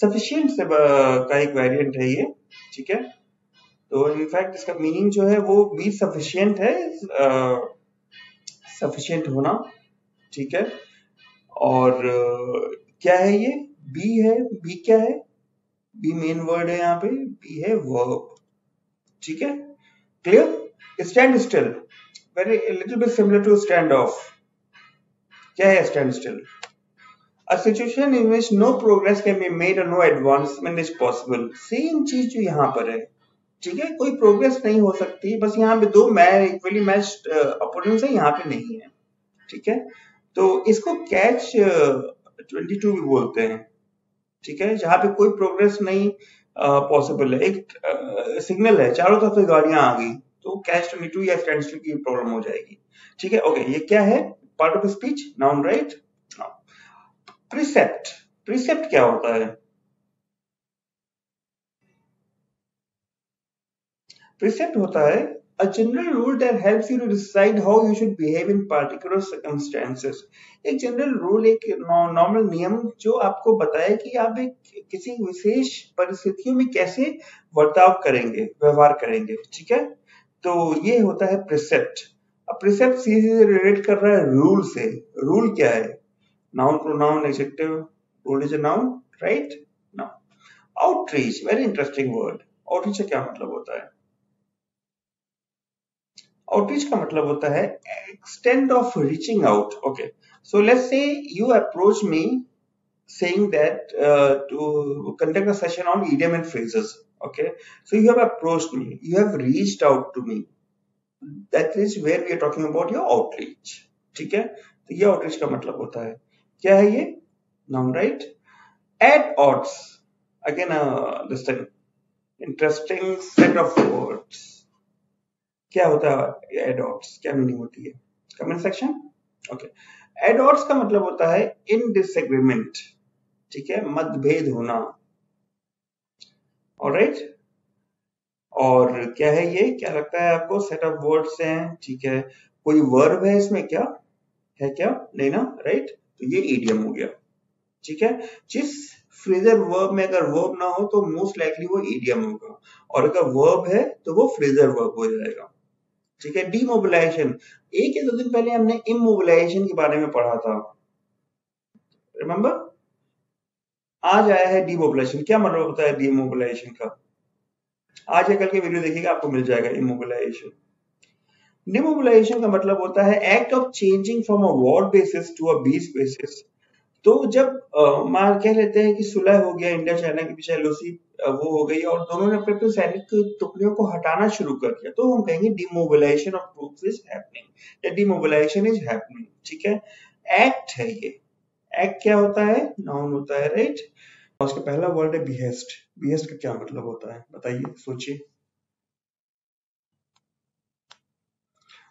sufficient से का एक वेरिएंट है ये ठीक है? तो इनफैक्ट इसका मीनिंग जो है वो बी सफिशियंट है सफिशियंट होना ठीक है? और uh, क्या है ये? बी है बी क्या है? बी मेन वर्ड है यहाँ पे बी है वर्ब ठीक है? Clear stand still very little bit similar to stand off क्या है stand still A situation in which no progress can be made or no advancement is possible. Same चीज़ जो यहाँ पर है। ठीक है, कोई प्रोग्रेस नहीं हो सकती, बस यहाँ पे दो मै इक्वली मैच अपोनेंट्स है, यहाँ पे नहीं है। ठीक है? तो इसको कैच ट्वेंटी टू भी बोलते हैं। ठीक है? जहाँ पे कोई प्रोग्रेस नहीं पॉसिबल है। एक सिग्नल है, चारों तरफ़ से गाड़ियाँ आ गई तो कैच ट्वेंटी टू या स्टैंड की प्रॉब्लम हो जाएगी। ठीक है? ओके ये क्या है? Part of speech noun right precept precept क्या होता है? प्रिसेप्ट होता है, a general rule that helps you to decide how you should behave in particular circumstances. एक जनरल रूल एक नॉर्मल नियम जो आपको बताए कि आप एक, किसी विशेष परिस्थितियों में कैसे वर्ताव करेंगे, व्यवहार करेंगे, ठीक है? तो ये होता है प्रिसेप्ट अब प्रिसेप्ट सीधे रिलेट कर रहा है रूल से। रूल क्या है? Noun pronoun adjective rule is a noun right now outreach very interesting word outreach का क्या मतलब होता है? आउटरीच का मतलब होता है extend of reaching out okay so let's say you approach me saying that uh, to conduct a session on idiom and phrases. Okay. So you have approached me. You have reached out to me. That is where we are talking about your outreach ठीक है? तो ये outreach का मतलब होता है। क्या है ये? Now right at odds again interesting set of words क्या होता है एड ऑट्स क्या मीनिंग होती है? Comment section okay at odds का मतलब होता है इन डिसएग्रीमेंट ठीक है? मतभेद होना. Alright right? और क्या है ये? क्या लगता है आपको? सेट ऑफ़ वर्ड्स हैं, ठीक है। कोई वर्ब है इसमें क्या? है क्या? नहीं ना? राइट तो ये ईडियम हो गया। ठीक है? जिस फ्रेजर वर्ब में अगर वर्ब ना हो तो मोस्ट लाइकली वो ईडियम होगा। और अगर वर्ब है तो वो फ्रेजर वर्ब हो जाएगा। ठीक है? डीमोबिलाइजेशन एक या दो दिन पहले हमने इमोबिलाइजेशन के बारे में पढ़ा था। रिमेम्बर आज आया है डीमोबिलाइजेशन क्या मतलब होता है डीमोबिलाइजेशन का? आज या कल के वीडियो देखिएगा, आपको मिल जाएगा इमोबिलाइजेशन डिमोबिलाइजेशन का मतलब होता है act of changing from a war basis to a peace basis तो जब मान, कह लेते हैं कि सुलह हो गया इंडिया, चाइना के पीछे एलओसी वो हो गई और दोनों ने अपने अपने सैनिक टुकड़ियों को हटाना शुरू कर दिया तो हम कहेंगे demobilization of troops is happening या डिमोबिलाइजेशन इज़ हैपनिंग ठीक है? एक्ट है ये. एक्ट क्या होता है? नाउन होता है राइट और उसका पहला वर्ड है बिहेस्ट बिहेस्ट का क्या मतलब होता है? बताइए, सोचिए।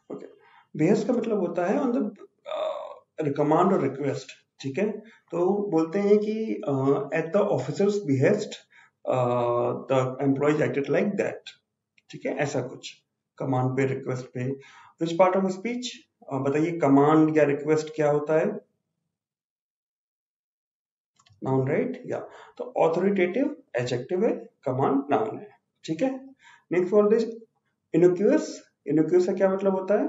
ओके बिहेस्ट का मतलब होता है ऑन द कमांड और रिक्वेस्ट ठीक है? तो बोलते हैं कि at the officer's behest the employees acted like that ठीक है? ऐसा कुछ। कमांड पे रिक्वेस्ट पे। विच पार्ट ऑफ़ स्पीच बताइए कमांड या रिक्वेस्ट क्या होता है? नाउन राइट या तो ऑथोरिटेटिव एडजेक्टिव है कमांड नाउन है। ठीक है? Next for this innocuous innocuous का क्या मतलब होता है?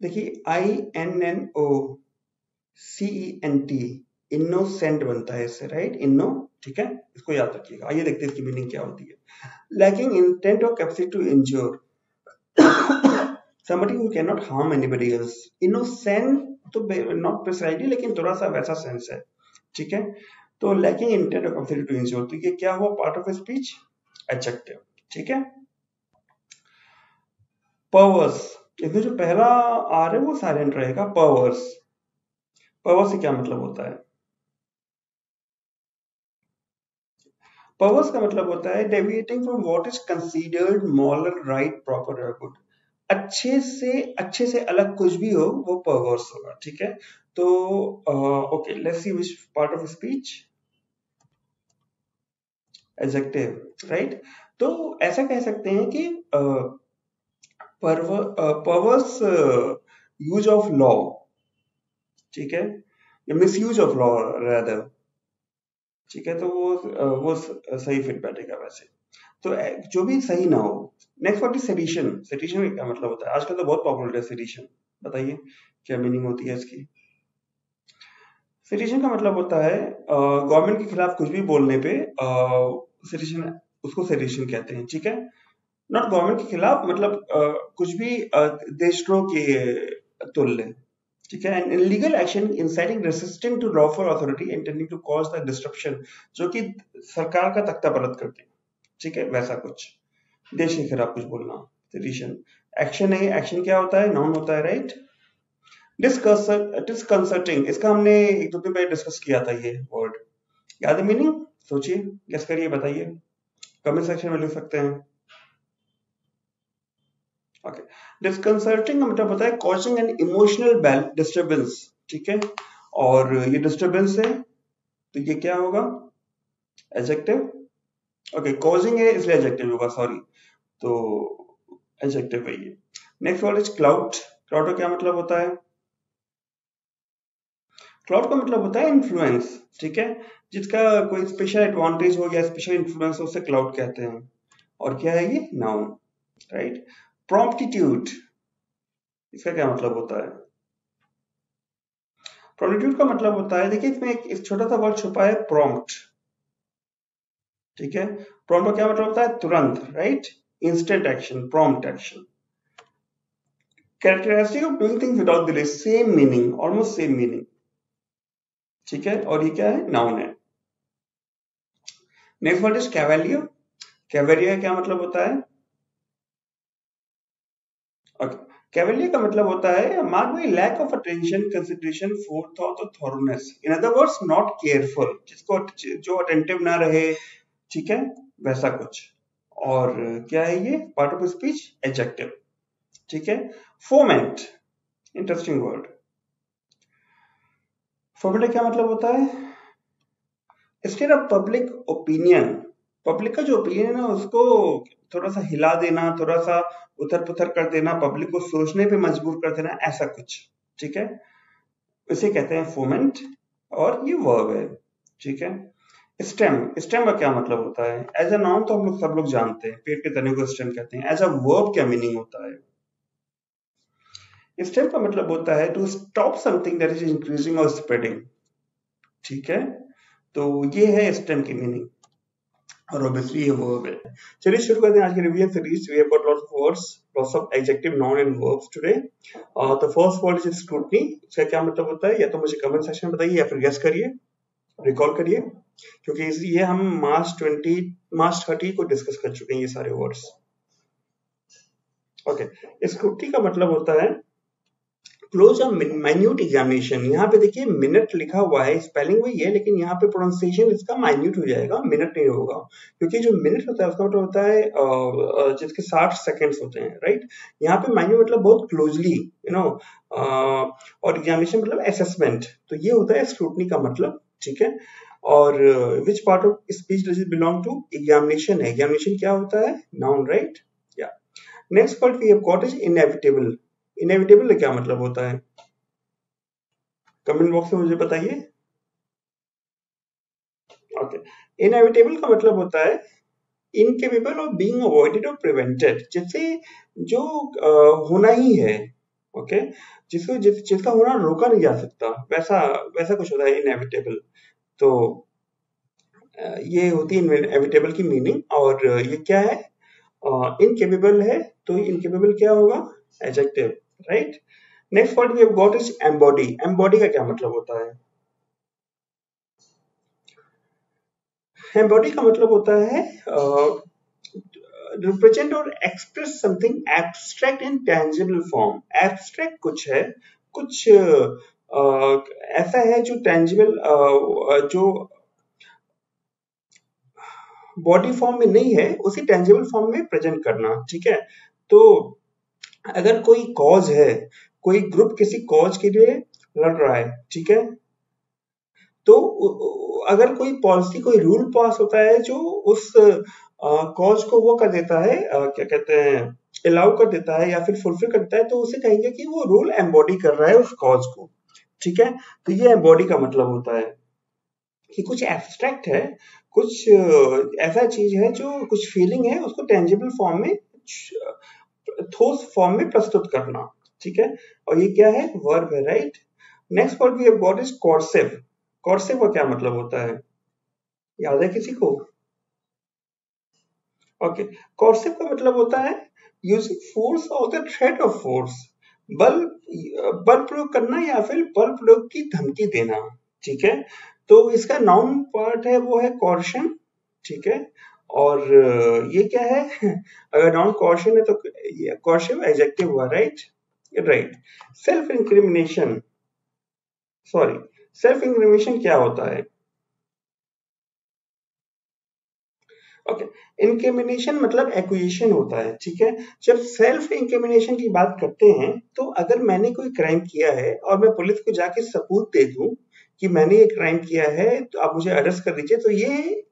देखिए I N N O C N T innocent बनता है इससे राइट इनो ठीक है? इसको याद रखिएगा। आइए देखते हैं इसकी मीनिंग क्या होती है। लैकिंग इंटेंट और capacity to injure somebody who cannot harm anybody else. Innocent तो नॉट प्रिसाइडली लेकिन थोड़ा सा वैसा सेंस है। ठीक है? तो lacking intent capacity to injure तो ये क्या हुआ? पार्ट ऑफ़ स्पीच एडजेक्टिव ठीक है? पर्वर्स इसमें जो पहला आर है, वो साइलेंट रहेगा। पर्वर्स पर्वर्स से क्या मतलब होता है? पर्वर्स का मतलब होता है deviating from what is considered moral right proper और गुड अच्छे से अच्छे से अलग कुछ भी हो, वो पर्वर्स होगा, ठीक है? तो okay let's see which part of speech adjective right तो ऐसा कह सकते हैं कि perverse यूज़ ऑफ़ लॉ ठीक है? या misuse of law rather ठीक है? तो वो वो सही फिट बैठेगा वैसे। तो जो भी सही ना हो next what is sedition sedition क्या मतलब होता है आजकल तो बहुत पॉपुलर है सेडिशन बताइए क्या मीनिंग होती है इसकी? सेडिशन का मतलब होता है गवर्नमेंट के खिलाफ कुछ भी बोलने पे सेडिशन उसको सेडिशन कहते हैं ठीक है? नॉट गवर्नमेंट के खिलाफ मतलब आ, कुछ भी देशद्रोह के तुल्य ठीक है? And legal action inciting resisting to lawful authority intending to cause the disruption जो कि सरकार का तख्ता परत करते हैं। ठीक है? वैसा कुछ। देश के खिलाफ कुछ बोलना। सेडिशन एक्शन है एक्शन क्या होता है? नाउन होता है राइट डिस्कंसर्टिंग इसका हमने एक दो दिन पहले डिस्कस किया था ये वर्ड याद है मीनिंग सोचिए गेस करिए, बताइए। कमेंट सेक्शन में लिख सकते हैं। ओके डिस्कंसर्टिंग का मतलब होता है कॉजिंग एन इमोशनल डिस्टर्बेंस ठीक है? और ये डिस्टर्बेंस है तो ये क्या होगा? एजेक्टिव ओके कॉजिंग है इसलिए एजेक्टिव होगा सॉरी तो एजेक्टिव है ये। Next word is cloud cloud का क्या मतलब होता है? क्लाउड का मतलब होता है इन्फ्लुएंस ठीक है? जिसका कोई स्पेशल एडवांटेज हो गया स्पेशल इन्फ्लुएंस उसे क्लाउड कहते हैं। और क्या है ये? नाउन राइट प्रॉम्प्टीट्यूड इसका क्या मतलब होता है? प्रॉम्प्टीट्यूड का मतलब होता है, देखिए, इसमें एक छोटा सा वर्ड छुपा है प्रॉम्प्ट ठीक है? प्रॉम्प्ट क्या मतलब होता है? तुरंत right instant action prompt action characteristic of doing things without delay same meaning almost same meaning ठीक है? और ये क्या है? नाउन है. Next word is cavalier cavalier क्या मतलब होता है? कैवेलियर का मतलब होता है marked by lack of attention consideration forethought और thoroughness in other words not careful जिसको जो अटेंटिव ना रहे ठीक है? वैसा कुछ। और क्या है ये? पार्ट ऑफ़ स्पीच एजेक्टिव ठीक है? फोमेंट इंटरेस्टिंग वर्ड फोमेंट क्या मतलब होता है? State of public opinion public का जो ओपिनियन है उसको थोड़ा सा हिला देना थोड़ा सा उथर पुथर कर देना पब्लिक को सोचने पे मजबूर कर देना, ऐसा कुछ। ठीक है? इसे कहते हैं फोमेंट और ये वर्ब है। ठीक है? स्टेम स्टेम का क्या मतलब होता है? एज अ नाउन तो हम लोग सब लोग जानते हैं, पेट के तने को स्टेम कहते हैं। एज अ वर्ब क्या मीनिंग होता है? स्टेम का मतलब होता है to stop something that is increasing और स्प्रेडिंग ठीक है? तो ये है स्टेम की मीनिंग और ऑब्वियसली ये वर्ब है। चलिए शुरू करते हैं आज की revision series we have got lots of words lots of adjective noun and verbs today the first word is scrutiny इसका क्या मतलब होता है? या तो मुझे कमेंट सेक्शन में बताइए या फिर गेस करिए। रिकॉल करिए। क्योंकि ये हम मार्च 20 मार्च 30 को डिस्कस कर चुके हैं ये सारे वर्ड्स ओके okay. स्क्रूटनी का मतलब होता है क्लोज अ माइन्यूट एग्जामिनेशन यहाँ पे देखिए मिनट लिखा हुआ है स्पेलिंग वही है, लेकिन यहाँ पे प्रोनाउंसिएशन इसका माइन्यूट हो जाएगा मिनट नहीं होगा। क्योंकि जो मिनट होता है, उसका मतलब होता है जिसके साठ सेकेंड्स होते हैं राइट यहाँ पे माइन्यूट मतलब बहुत क्लोजली यू नो और एग्जामिनेशन मतलब असेसमेंट तो ये होता है स्क्रूटनी का मतलब ठीक है? और which part of speech does it belong to examination है एग्जामिनेशन क्या होता है? नाउन राइट या next part we have got is inevitable inevitable क्या मतलब होता है? कमेंट बॉक्स में मुझे बताइए। ओके इनएविटेबल का मतलब होता है इनकेपेबल ऑफ़ बीइंग अवॉइडेड और प्रिवेंटेड जिससे जो आ, होना ही है ओके जिसको जिस जिसका होना रोका नहीं जा सकता वैसा वैसा कुछ होता है इनएविटेबल तो ये होती है इनएविटेबल की मीनिंग और ये क्या है? इनकेपेबल है तो इनकेपेबल क्या होगा? Adjective right next word we got is embody embody का क्या मतलब होता है? एम्बॉडी का मतलब होता है रिप्रेजेंट और express something abstract in tangible form abstract कुछ है, कुछ ऐसा है जो टेंजिबल जो बॉडी फॉर्म में नहीं है उसी टेंजिबल फॉर्म में प्रेजेंट करना ठीक है? तो अगर कोई कॉज है कोई ग्रुप किसी कॉज के लिए लड़ रहा है ठीक है? तो अगर कोई पॉलिसी कोई रूल पास होता है जो उस कॉज को वो कर देता है आ, क्या कहते हैं अलाउ कर देता है या फिर फुलफिल करता है तो उसे कहेंगे कि वो रूल एम्बॉडी कर रहा है उस कॉज को। ठीक है? तो ये एम्बॉडी का मतलब होता है कि कुछ एब्स्ट्रैक्ट है, कुछ ऐसा चीज़ है जो कुछ फीलिंग है, उसको टेंजिबल फॉर्म में, ठोस फॉर्म में प्रस्तुत करना, ठीक है? और ये क्या है? वर्ब है right next word we have got is coercive coercive का क्या मतलब होता है? याद है किसी को? Okay okay. कॉर्सिव का मतलब होता है यूजिंग फोर्स और द थ्रेट ऑफ़ फोर्स बल बल प्रयोग करना या फिर बल प्रयोग की धमकी देना, ठीक है? तो इसका नाउन पार्ट है, वो है कॉर्शन, ठीक है? और ये क्या है? अगर नाउन कॉर्शन है तो कॉशन एडजेक्टिव हुआ right right self incrimination sorry self incrimination क्या होता है? ओके इंक्रिमिनेशन मतलब एक्विजिशन होता है, ठीक है? जब सेल्फ इंक्रिमिनेशन की बात करते हैं तो अगर मैंने कोई क्राइम किया है और मैं पुलिस को जाके सबूत दे दूँ कि मैंने ये क्राइम किया है तो आप मुझे अरेस्ट कर दीजिए तो ये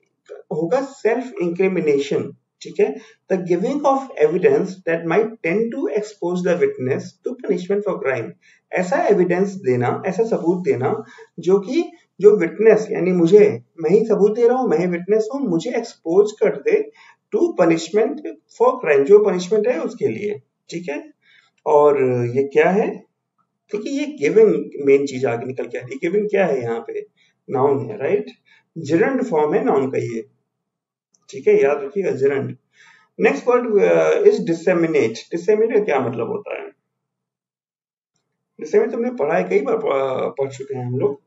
होगा सेल्फ इंक्रिमिनेशन ठीक है? The giving of evidence that might tend to expose the witness to punishment for crime ऐसा एविडेंस देना, ऐसा सबूत देना जो कि जो विटनेस यानी मुझे, मैं ही सबूत दे रहा हूँ, मैं ही विटनेस हूँ, मुझे एक्सपोज कर दे टू पनिशमेंट फॉर क्राइम जो पनिशमेंट है उसके लिए, ठीक है? और ये क्या है? देखिए, ये गिविंग मेन चीज़ आगे निकल के आती है। गिविंग क्या है यहाँ पे? नाउन है राइट जिरंड फॉर्म है नाउन का ये। ठीक है, याद रखिएगा gerund next word is disseminate disseminate क्या मतलब होता है? डिसेमिनेट तुमने पढ़ा है, कई बार पढ़ चुके हैं हम लोग।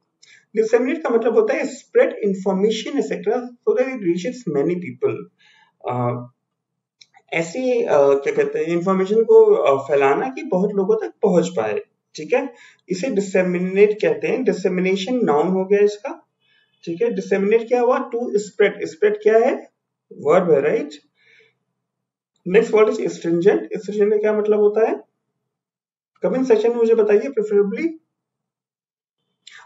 डिसेमिनेट का मतलब होता है spread information etcetera so that it reaches many people ऐसी क्या कहते हैं इंफॉर्मेशन को फैलाना कि बहुत लोगों तक पहुँच पाए, ठीक है? इसे डिसेमिनेट कहते हैं डिसेमिनेशन नाउन हो गया इसका, ठीक है? डिसेमिनेट क्या हुआ? टू स्प्रेड स्प्रेड क्या है? वर्ब है right next word is stringent stringent का क्या मतलब होता है? कमेंट सेक्शन में मुझे बताइए प्रेफरेबली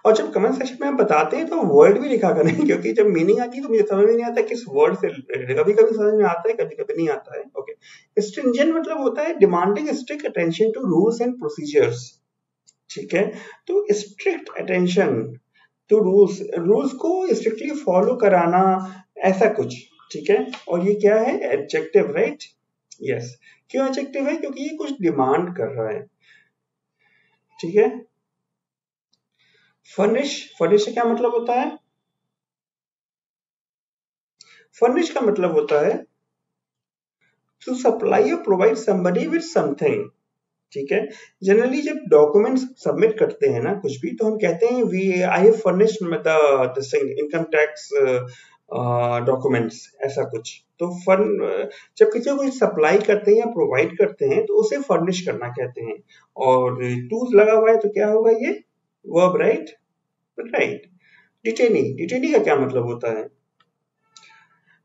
और जब कमेंट सेक्शन में हम बताते हैं तो वर्ड भी लिखा करें, क्योंकि जब मीनिंग आती है तो मुझे समझ में नहीं आता किस वर्ड से कभी कभी समझ में आता है कभी कभी नहीं आता है ओके स्ट्रिंजेंट मतलब होता है demanding strict attention to rules and procedures ठीक है? तो strict attention to rules rules को स्ट्रिक्टली फॉलो कराना, ऐसा कुछ, ठीक है? और ये क्या है? एडजेक्टिव राइट यस क्यों एडजेक्टिव है? क्योंकि ये कुछ डिमांड कर रहा है, ठीक है? फर्निश फर्निश क्या मतलब होता है? फर्निश का मतलब होता है टू सप्लाई और प्रोवाइड समबडी विद समथिंग ठीक है? जनरली जब डॉक्यूमेंट्स सबमिट करते हैं ना, कुछ भी तो हम कहते हैं we I have furnished the income tax documents ऐसा कुछ। तो फर्न जब किसी को सप्लाई करते हैं या प्रोवाइड करते हैं तो उसे फर्निश करना कहते हैं। और टूज लगा हुआ है तो क्या होगा ये? Verb right right detainee detainee का क्या मतलब होता है?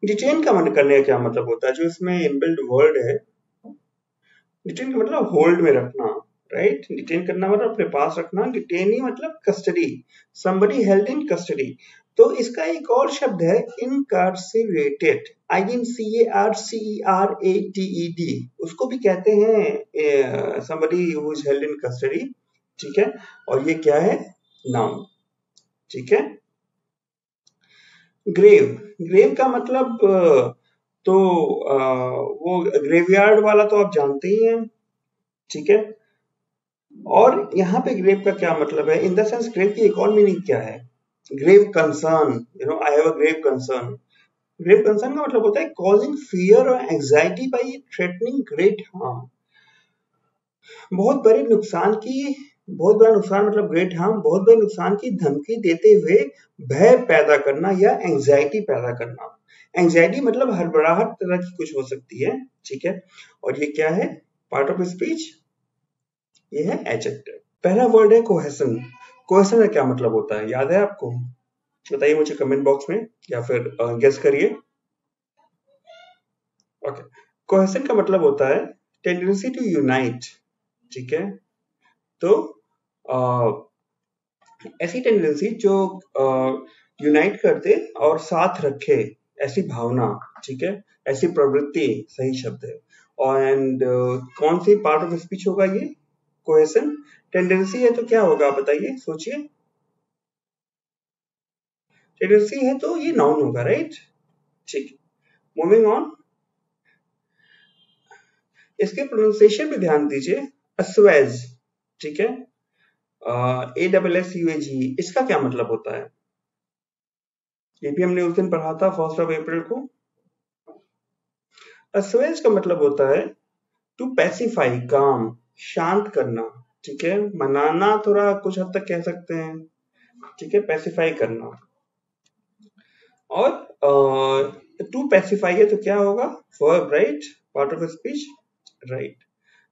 डिटेन का मन करने का क्या मतलब होता है? जो इसमें इनबिल्ड वर्ड है डिटेन का मतलब होल्ड में रखना राइट right? डिटेन करना मतलब अपने पास रखना। डिटेनी मतलब custody somebody held in custody तो इसका एक और शब्द है incarcerated I N C A R C E R A T E D उसको भी कहते हैं somebody who is held in custody ठीक है? और ये क्या है? नाउन ठीक है? ग्रेव ग्रेव का मतलब तो वो ग्रेवयार्ड वाला तो आप जानते ही हैं, ठीक है? और यहाँ पे ग्रेव का क्या मतलब है? इन द सेंस ग्रेव की एक और मीनिंग क्या है? Grave concern you know I have a grave concern grave concern का मतलब होता है कॉजिंग फियर और anxiety by threatening great harm बहुत बड़े नुकसान की बहुत बड़ा नुकसान मतलब ग्रेट हार्म बहुत बड़े नुकसान की धमकी देते हुए भय पैदा करना या एंजाइटी पैदा करना। एंजाइटी मतलब हड़बड़ाहट तरह की कुछ हो सकती है, ठीक है? और ये क्या है? पार्ट ऑफ़ स्पीच ये है एडजेक्टिव पहला वर्ड है कोहेसन कोहेसन का क्या मतलब होता है? याद है आपको? बताइए मुझे कमेंट बॉक्स में, या फिर गेस करिए। ओके कोहेसन का मतलब होता है टेंडेंसी टू यूनाइट ठीक है? तो ऐसी टेंडेंसी जो यूनाइट कर दे और साथ रखे, ऐसी भावना, ठीक है? ऐसी प्रवृत्ति, सही शब्द है। और एंड कौन सी पार्ट ऑफ़ स्पीच होगा ये? कोहेसन टेंडेंसी है तो क्या होगा, बताइए, सोचिए। टेंडेंसी है तो ये नाउन होगा राइट ठीक। मूविंग ऑन इसके प्रोनाउंसिएशन पे ध्यान दीजिए। अस्वेज ठीक है? A double S U A G इसका क्या मतलब होता है? ये भी हमने उस दिन पढ़ा था फ़र्स्ट ऑफ़ अप्रैल को। अस्वेज का मतलब होता है टू पैसिफाई काम शांत करना, ठीक है? मनाना थोड़ा कुछ हद तक कह सकते हैं, ठीक है? पैसिफाई करना। और टू पैसिफाई है तो क्या होगा? Verb right part of speech right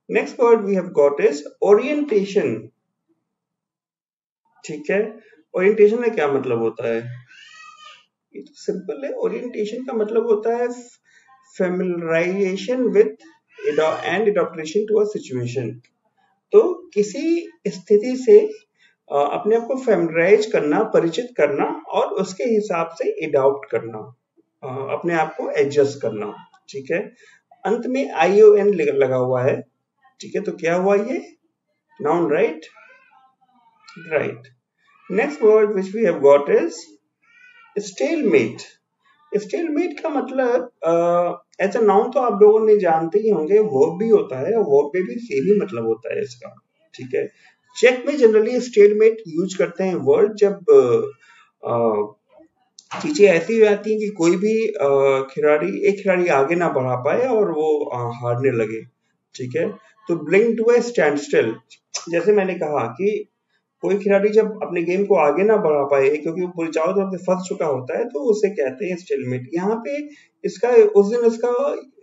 next word we have got is orientation ठीक है? ओरिएंटेशन में क्या मतलब होता है? ये तो सिंपल है। ओरिएंटेशन का मतलब होता है familiarization with and adaptation to a situation तो किसी स्थिति से अपने आप को फेमिलराइज करना, परिचित करना और उसके हिसाब से एडॉप्ट करना अपने आप को एडजस्ट करना, ठीक है? अंत में आई ओ एन लगा हुआ है, ठीक है? तो क्या हुआ ये? Noun right right next word which we have got is stalemate stalemate का मतलब एज अ नाउन तो आप लोगों ने जानते ही होंगे वर्ब भी होता है वर्ब में भी सेम ही मतलब होता है इसका, ठीक है? चेक में जनरली स्टेलमेट यूज़ करते हैं वर्ड जब चीज़ें ऐसी हो जाती हैं कि कोई भी खिलाड़ी, एक खिलाड़ी आगे ना बढ़ा पाए और वो हारने लगे, ठीक है? तो bring to a standstill जैसे मैंने कहा कि कोई खिलाड़ी जब अपने गेम को आगे ना बढ़ा पाए, क्योंकि वो चारों तरफ़ से फंस चुका होता है तो उसे कहते हैं स्टेलमेट यहाँ पे इसका, उस दिन इसका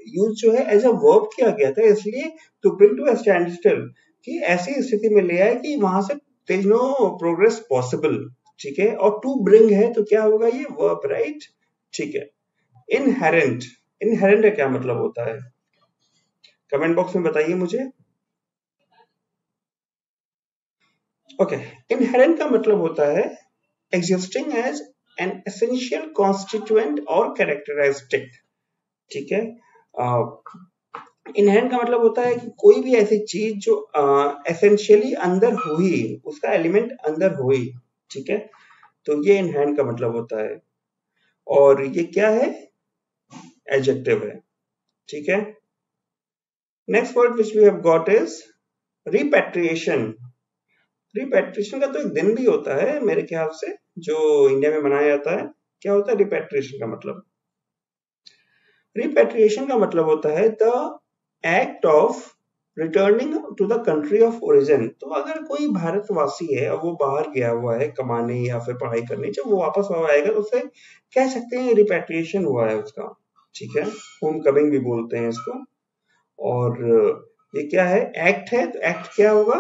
यूज़ जो है एज अ वर्ब किया गया था, इसलिए to bring to standstill कि ऐसी स्थिति में ले आए कि वहाँ से तेज नो प्रोग्रेस पॉसिबल ठीक है? और टू ब्रिंग है तो क्या होगा ये वर्ब राइट ठीक है। इनहेरेंट इनहेरेंट का क्या मतलब होता है? कमेंट बॉक्स में बताइए मुझे। ओके इनहेरेंट का मतलब होता है existing as an essential constituent और कैरेक्टरिस्टिक ठीक है? इनहेरेंट का मतलब होता है कि कोई भी ऐसी चीज़ जो एसेंशियली अंदर हुई, उसका एलिमेंट अंदर हुई, ठीक है? तो ये इनहेरेंट का मतलब होता है। और ये क्या है? एडजेक्टिव है। ठीक है? Next word which we have got is repatriation repatriation का तो एक दिन भी होता है, मेरे ख्याल से, जो इंडिया में मनाया जाता है। क्या होता है रिपेट्रिएशन का मतलब? रिपेट्रिएशन का मतलब होता है the act of returning to the country of origin तो अगर कोई भारतवासी है और वो बाहर गया हुआ है कमाने या फिर पढ़ाई करने, जब वो वापस आएगा तो उसे कह सकते हैं रिपेट्रिएशन हुआ है उसका। ठीक है? होम कमिंग भी बोलते हैं इसको। और ये क्या है? एक्ट है तो एक्ट क्या होगा?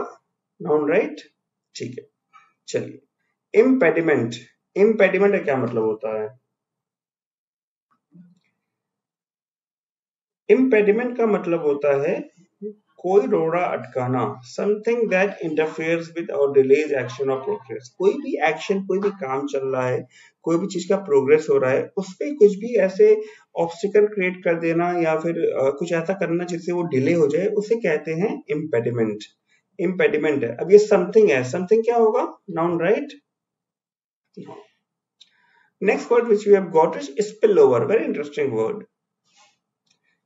नॉन राइट ठीक है। चलिए। इम्पेडिमेंट इम्पेडिमेंट का क्या मतलब होता है? इम्पेडिमेंट का मतलब होता है कोई रोड़ा अटकाना समथिंग दैट इंटरफेयर्स विद और डिलेज एक्शन ऑफ़ प्रोग्रेस कोई भी एक्शन कोई भी काम चल रहा है, कोई भी चीज़ का प्रोग्रेस हो रहा है, उस पर कुछ भी ऐसे ऑब्स्टिकल क्रिएट कर देना या फिर कुछ ऐसा करना जिससे वो डिले हो जाए, उसे कहते हैं इम्पेडिमेंट इम्पेडिमेंट है। अब ये समथिंग है। समथिंग क्या होगा? Noun right next word which we have got is spill over very interesting word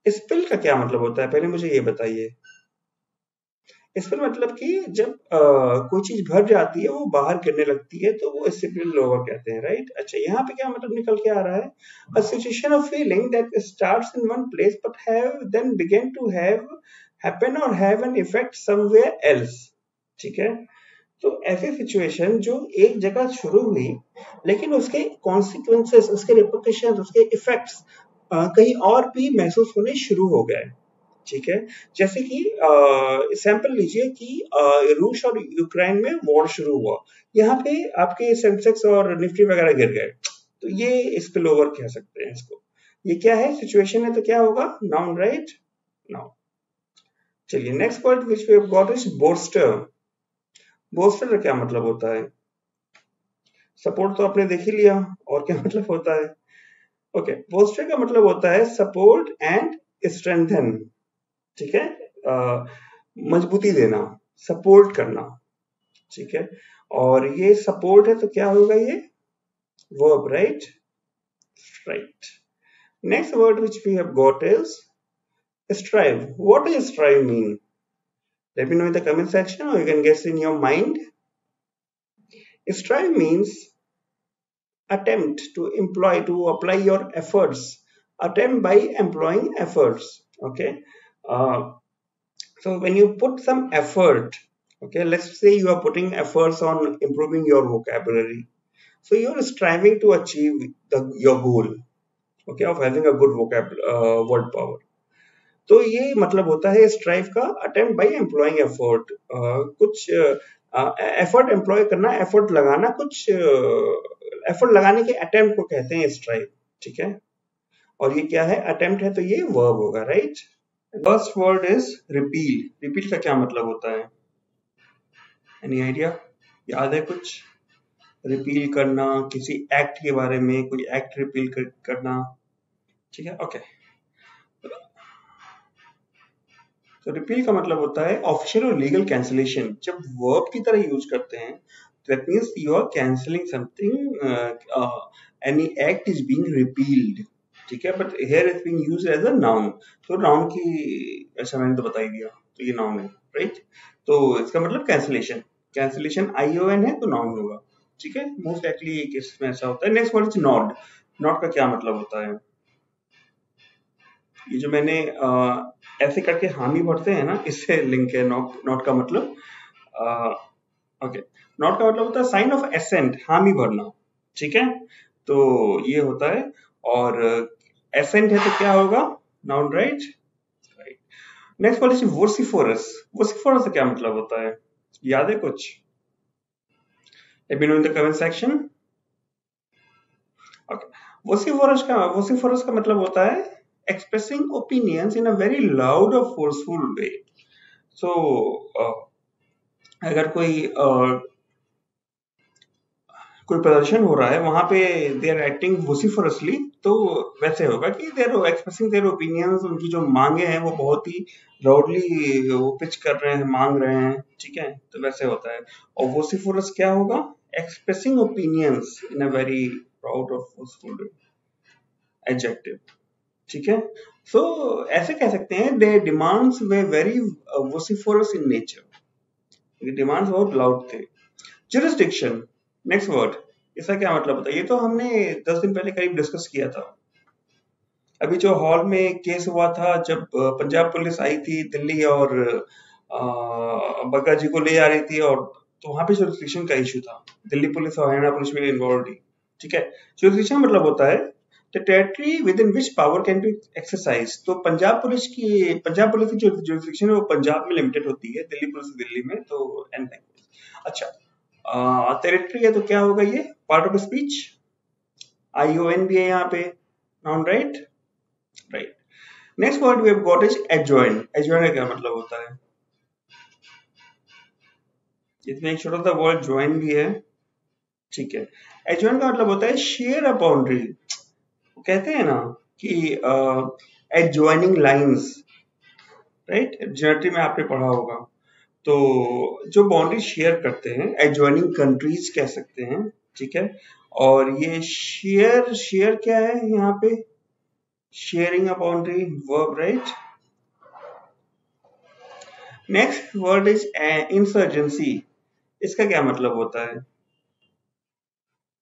spill का क्या मतलब होता है? पहले मुझे ये बताइए। स्पिल मतलब कि जब आ, कोई चीज़ भर जाती है वो बाहर गिरने लगती है तो वो स्पिल ओवर कहते हैं राइट अच्छा यहाँ पे क्या मतलब निकल के आ रहा है? A situation of feeling that starts in one place but have then begin to have happen और have an effect somewhere else ठीक है? तो ऐसी सिचुएशन जो एक जगह शुरू हुई, लेकिन उसके कॉन्सिक्वेंसेस उसके रिपोर्टेशन उसके इफेक्ट्स कहीं और भी महसूस होने शुरू हो गए। ठीक है? जैसे कि सैंपल लीजिए कि रूस और यूक्रेन में वॉर शुरू हुआ। यहाँ पे आपके सेंसेक्स और निफ्टी वगैरह गिर गए। तो ये स्पिल ओवर कह सकते हैं इसको। ये क्या है? सिचुएशन है तो क्या होगा? नाउन राइट नाउन चलिए next word which we got is bolster bolster का क्या मतलब होता है? सपोर्ट तो आपने देख ही लिया और क्या मतलब होता है? ओके okay, बोस्टर का मतलब होता है सपोर्ट एंड स्ट्रेंथन ठीक है? मजबूती देना सपोर्ट करना। ठीक है? और ये सपोर्ट है तो क्या होगा ये? Verb right right next word which we have got is strive. What does strive mean? Let me know in the comment section or you can guess in your mind. Strive means attempt to employ to apply your efforts. Attempt by employing efforts. Okay? Uh, so when you put some effort, okay, let's say you are putting efforts on improving your vocabulary. So you're striving to achieve the, your goal, okay, of having a good vocab uh, word power. तो ये मतलब होता है strive का attempt by employing effort कुछ effort employ करना effort लगाना कुछ एफर्ट लगाने के अटेम्प्ट को कहते हैं स्ट्राइव ठीक है? और ये क्या है? अटेम्प्ट है तो ये वर्ब होगा right first word is repeal repeal का क्या मतलब होता है? एनी आइडिया याद है कुछ? रिपील करना किसी एक्ट के बारे में कोई एक्ट रिपील कर, करना ठीक है? ओके तो रिपील का मतलब होता है ऑफिशियल और लीगल कैंसिलेशन जब वर्ब की तरह यूज़ करते हैं that means you are cancelling something any act is being repealed ठीक है? But here is being used as a noun तो नाउन की, ऐसा मैंने तो बता ही दिया। तो ये नाउन है राइट तो इसका मतलब cancellation cancellation I O N है तो नाउन होगा। ठीक है? मोस्ट लाइकली केस में ऐसा होता है। Next word is knot knot का क्या मतलब होता है? ये जो मैंने आ, ऐसे करके हामी भरते हैं ना इससे लिंक है नॉट नॉट का मतलब ओके नॉट का मतलब होता है साइन ऑफ़ एसेंट हामी भरना ठीक है? तो ये होता है और एसेंट है तो क्या होगा? Noun right right next policy vociferous vociferous का क्या मतलब होता है? याद है कुछ? Know in the comment section. Okay. vociferous का vociferous का मतलब होता है expressing opinions in a very loud or forceful way. So uh, अगर कोई uh, कोई प्रदर्शन हो रहा है वहाँ पे दे आर एक्टिंग वोसिफरसली तो वैसे होगा कि देर एक्सप्रेसिंग देर ओपिनियंस उनकी जो मांगे हैं वो बहुत ही लाउडली वो पिच कर रहे हैं मांग रहे हैं ठीक है? तो वैसे होता है। और वोसिफरस क्या होगा? Expressing opinions in a very proud or forceful adjective. ठीक है? सो so, ऐसे कह सकते हैं they demands were very vociferous in nature demands बहुत लाउड थे. जुरिस्डिक्शन नेक्स्ट वर्ड इसका क्या मतलब होता है? ये तो हमने दस दिन पहले करीब डिस्कस किया था। अभी जो हॉल में केस हुआ था जब पंजाब पुलिस आई थी दिल्ली और बग्गा जी को ले आ रही थी और तो वहाँ पे जुरिस्डिक्शन का इशू था। दिल्ली पुलिस और हरियाणा पुलिस में इन्वॉल्व थी। ठीक है? जुरिस्डिक्शन मतलब होता है territory within which power can be exercise तो पंजाब पुलिस की, पंजाब पुलिस की जो जुरिस्डिक्शन है, वो पंजाब में लिमिटेड होती है, दिल्ली पुलिस दिल्ली में तो एंड अच्छा टेरिटरी है तो क्या होगा ये? Part of speech I O N भी है यहाँ पे noun right right next word we have got is adjoin adjoin का क्या मतलब होता है? इसमें एक छोटा सा वर्ड ज्वाइन भी है। ठीक है। एडजॉइन का मतलब होता है शेयर अ बाउंड्री कहते हैं ना कि एडजॉइनिंग लाइंस राइट ज्योमेट्री में आपने पढ़ा होगा। तो जो बाउंड्री शेयर करते हैं एडजॉइनिंग कंट्रीज़ कह सकते हैं, ठीक है? और ये शेयर शेयर क्या है यहाँ पे? Sharing a boundary verb right next word is insurgency इसका क्या मतलब होता है?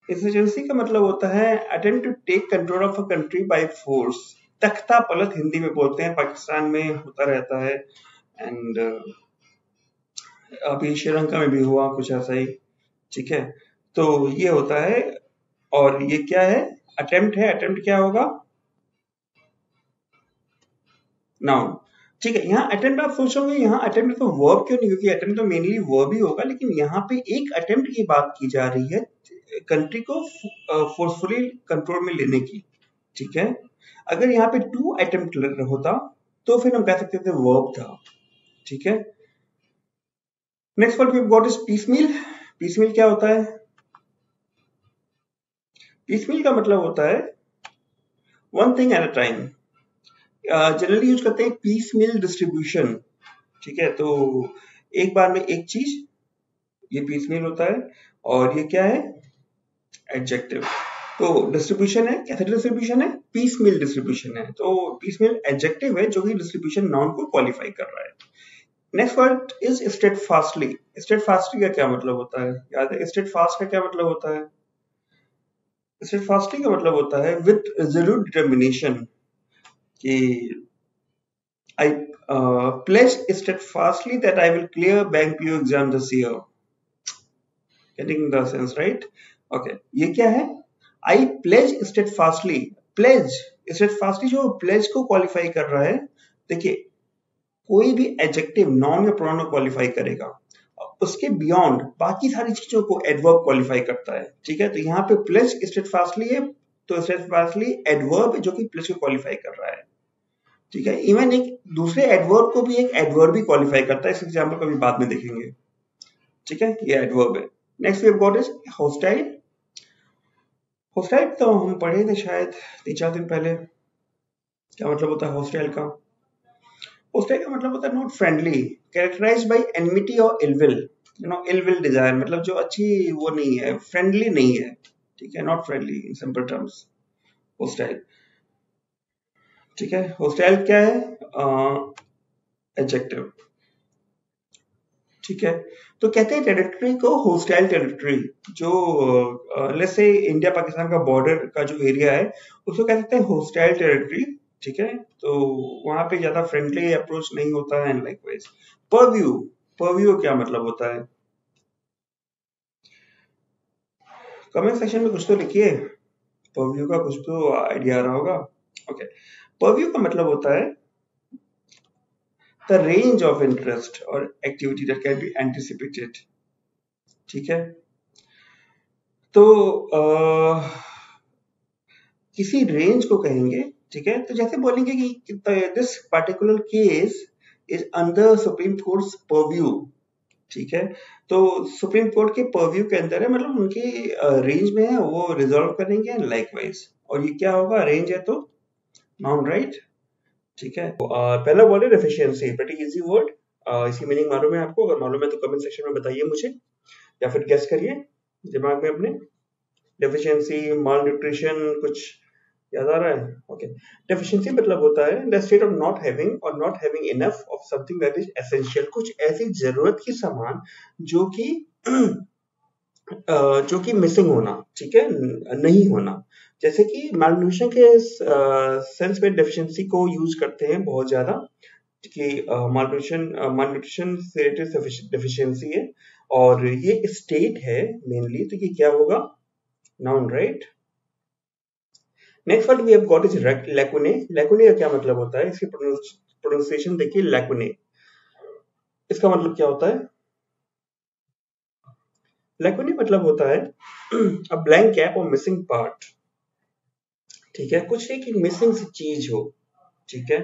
इंसर्जेंसी का मतलब होता है attempt to take control of a country by force तख्ता पलट हिंदी में बोलते हैं पाकिस्तान में होता रहता है। एंड uh, अभी श्रीलंका में भी हुआ कुछ ऐसा ही ठीक है? तो ये होता है और ये क्या है? अटेम्प्ट है अटेम्प्ट क्या होगा? नाउन ठीक है, यहाँ अटेम्प्ट आप सोचोगे यहाँ अटेम्प्ट तो वर्ब क्यों नहीं, क्योंकि अटेम्प्ट तो मेनली वर्ब ही होगा, लेकिन यहाँ पे एक अटेम्प्ट की बात की जा रही है कंट्री को फोर्सफुली कंट्रोल में लेने की, ठीक है? अगर यहाँ पे टू अटेम्प्ट होता तो फिर हम कह सकते थे वर्ब था, ठीक है? Next word we got is piecemeal piecemeal क्या होता है? पीस मील का मतलब होता है one thing at a time generally use करते हैं पीस मिल डिस्ट्रीब्यूशन ठीक है तो एक बार में एक चीज़, ये पीस मिल होता है, और ये क्या है? एडजेक्टिव तो डिस्ट्रीब्यूशन है, कैसे डिस्ट्रीब्यूशन है? पीस मिल डिस्ट्रीब्यूशन है। तो पीस मिल एडजेक्टिव है, जो कि डिस्ट्रीब्यूशन नाउन को क्वालिफाई कर रहा है। Next word is steadfastly steadfastly का क्या मतलब होता है? याद है स्टेट फास्ट का क्या मतलब होता है? स्टेट फास्टली का मतलब होता है विथ ज़रूर डिटर्मिनेशन कि I uh, pledge steadfastly that I will clear bank PO exam this year. Getting the sense right? Okay. ये क्या है? I pledge steadfastly. Pledge steadfastly जो pledge को qualify कर रहा है देखिए कोई भी एडजेक्टिव नॉन या प्रोनाउन क्वालिफाई करेगा उसके बियॉन्ड बाकी सारी चीज़ों को एडवर्ब क्वालिफाई करता है ठीक है तो यहाँ पे प्लस स्टेट फास्टली है तो स्टेट फास्टली एडवर्ब जो कि प्लस को क्वालिफाई कर रहा है ठीक है? इवन एक दूसरे एडवर्ब को भी एक एडवर्ब भी क्वालिफाई करता है। इस एग्ज़ाम्पल को भी बाद में देखेंगे। ठीक है? ये एडवर्ब है। Next we got is hostile hostile तो हम पढ़े थे शायद तीन चार दिन पहले। क्या मतलब होता है होस्टाइल का? होस्टाइल का मतलब होता है not friendly characterize by enmity और ill will you know ill will desire मतलब जो अच्छी वो नहीं है फ्रेंडली नहीं है। ठीक है? Not friendly in simple terms hostile ठीक है? होस्टाइल क्या है? एडजेक्टिव ठीक है? तो कहते हैं टेरिटरी को होस्टाइल टेरिटरी जो लेट्स से इंडिया पाकिस्तान का बॉर्डर का जो एरिया है, उसको कह सकते हैं होस्टाइल टेरिटरी ठीक है? तो वहाँ पे ज़्यादा फ्रेंडली अप्रोच नहीं होता है एंड लाइकवाइज परव्यू परव्यू क्या मतलब होता है? कमेंट सेक्शन में कुछ तो लिखिए। परव्यू का कुछ तो आइडिया आ रहा होगा। ओके परव्यू का मतलब होता है द रेंज ऑफ़ इंटरेस्ट और activity that can be anticipated ठीक है? तो आ, किसी रेंज को कहेंगे ठीक है? तो जैसे बोलेंगे कि this particular case is under supreme court purview ठीक है? तो सुप्रीम कोर्ट के परव्यू के अंदर है मतलब उनकी रेंज में है वो रिजोल्व करेंगे लाइकवाइज और ये क्या होगा? रेंज है तो नाउन राइट ठीक है। तो, पहला वर्ड है डेफिशिएंसी प्रीटी इजी वर्ड इसकी मीनिंग मालूम है आपको? अगर मालूम है तो कमेंट सेक्शन में बताइए मुझे। या फिर गेस करिए दिमाग में अपने। डेफिशिएंसी माल न्यूट्रिशन कुछ याद आ रहा है? ओके डेफिशिएंसी मतलब होता है the state of not having और not having enough of something that is essential कुछ ऐसी ज़रूरत की सामान जो कि जो कि मिसिंग होना, ठीक है? नहीं होना। जैसे कि मालन्यूट्रिशन के सेंस में डेफिशिएंसी को यूज़ करते हैं बहुत ज़्यादा, कि मालन्यूट्रिशन मालन्यूट्रिशन से रिलेटेड डेफिशिएंसी है, और ये स्टेट है मेनली तो ये क्या होगा? Noun right next word we have got is lacunae lacunae का क्या मतलब होता है? इसकी प्रोनाउंसिएशन देखिए लैकुने इसका मतलब क्या होता है? लैकुने मतलब होता है अ ब्लैंक गैप और मिसिंग पार्ट ठीक है? कुछ एक मिसिंग सी चीज़ हो, ठीक है?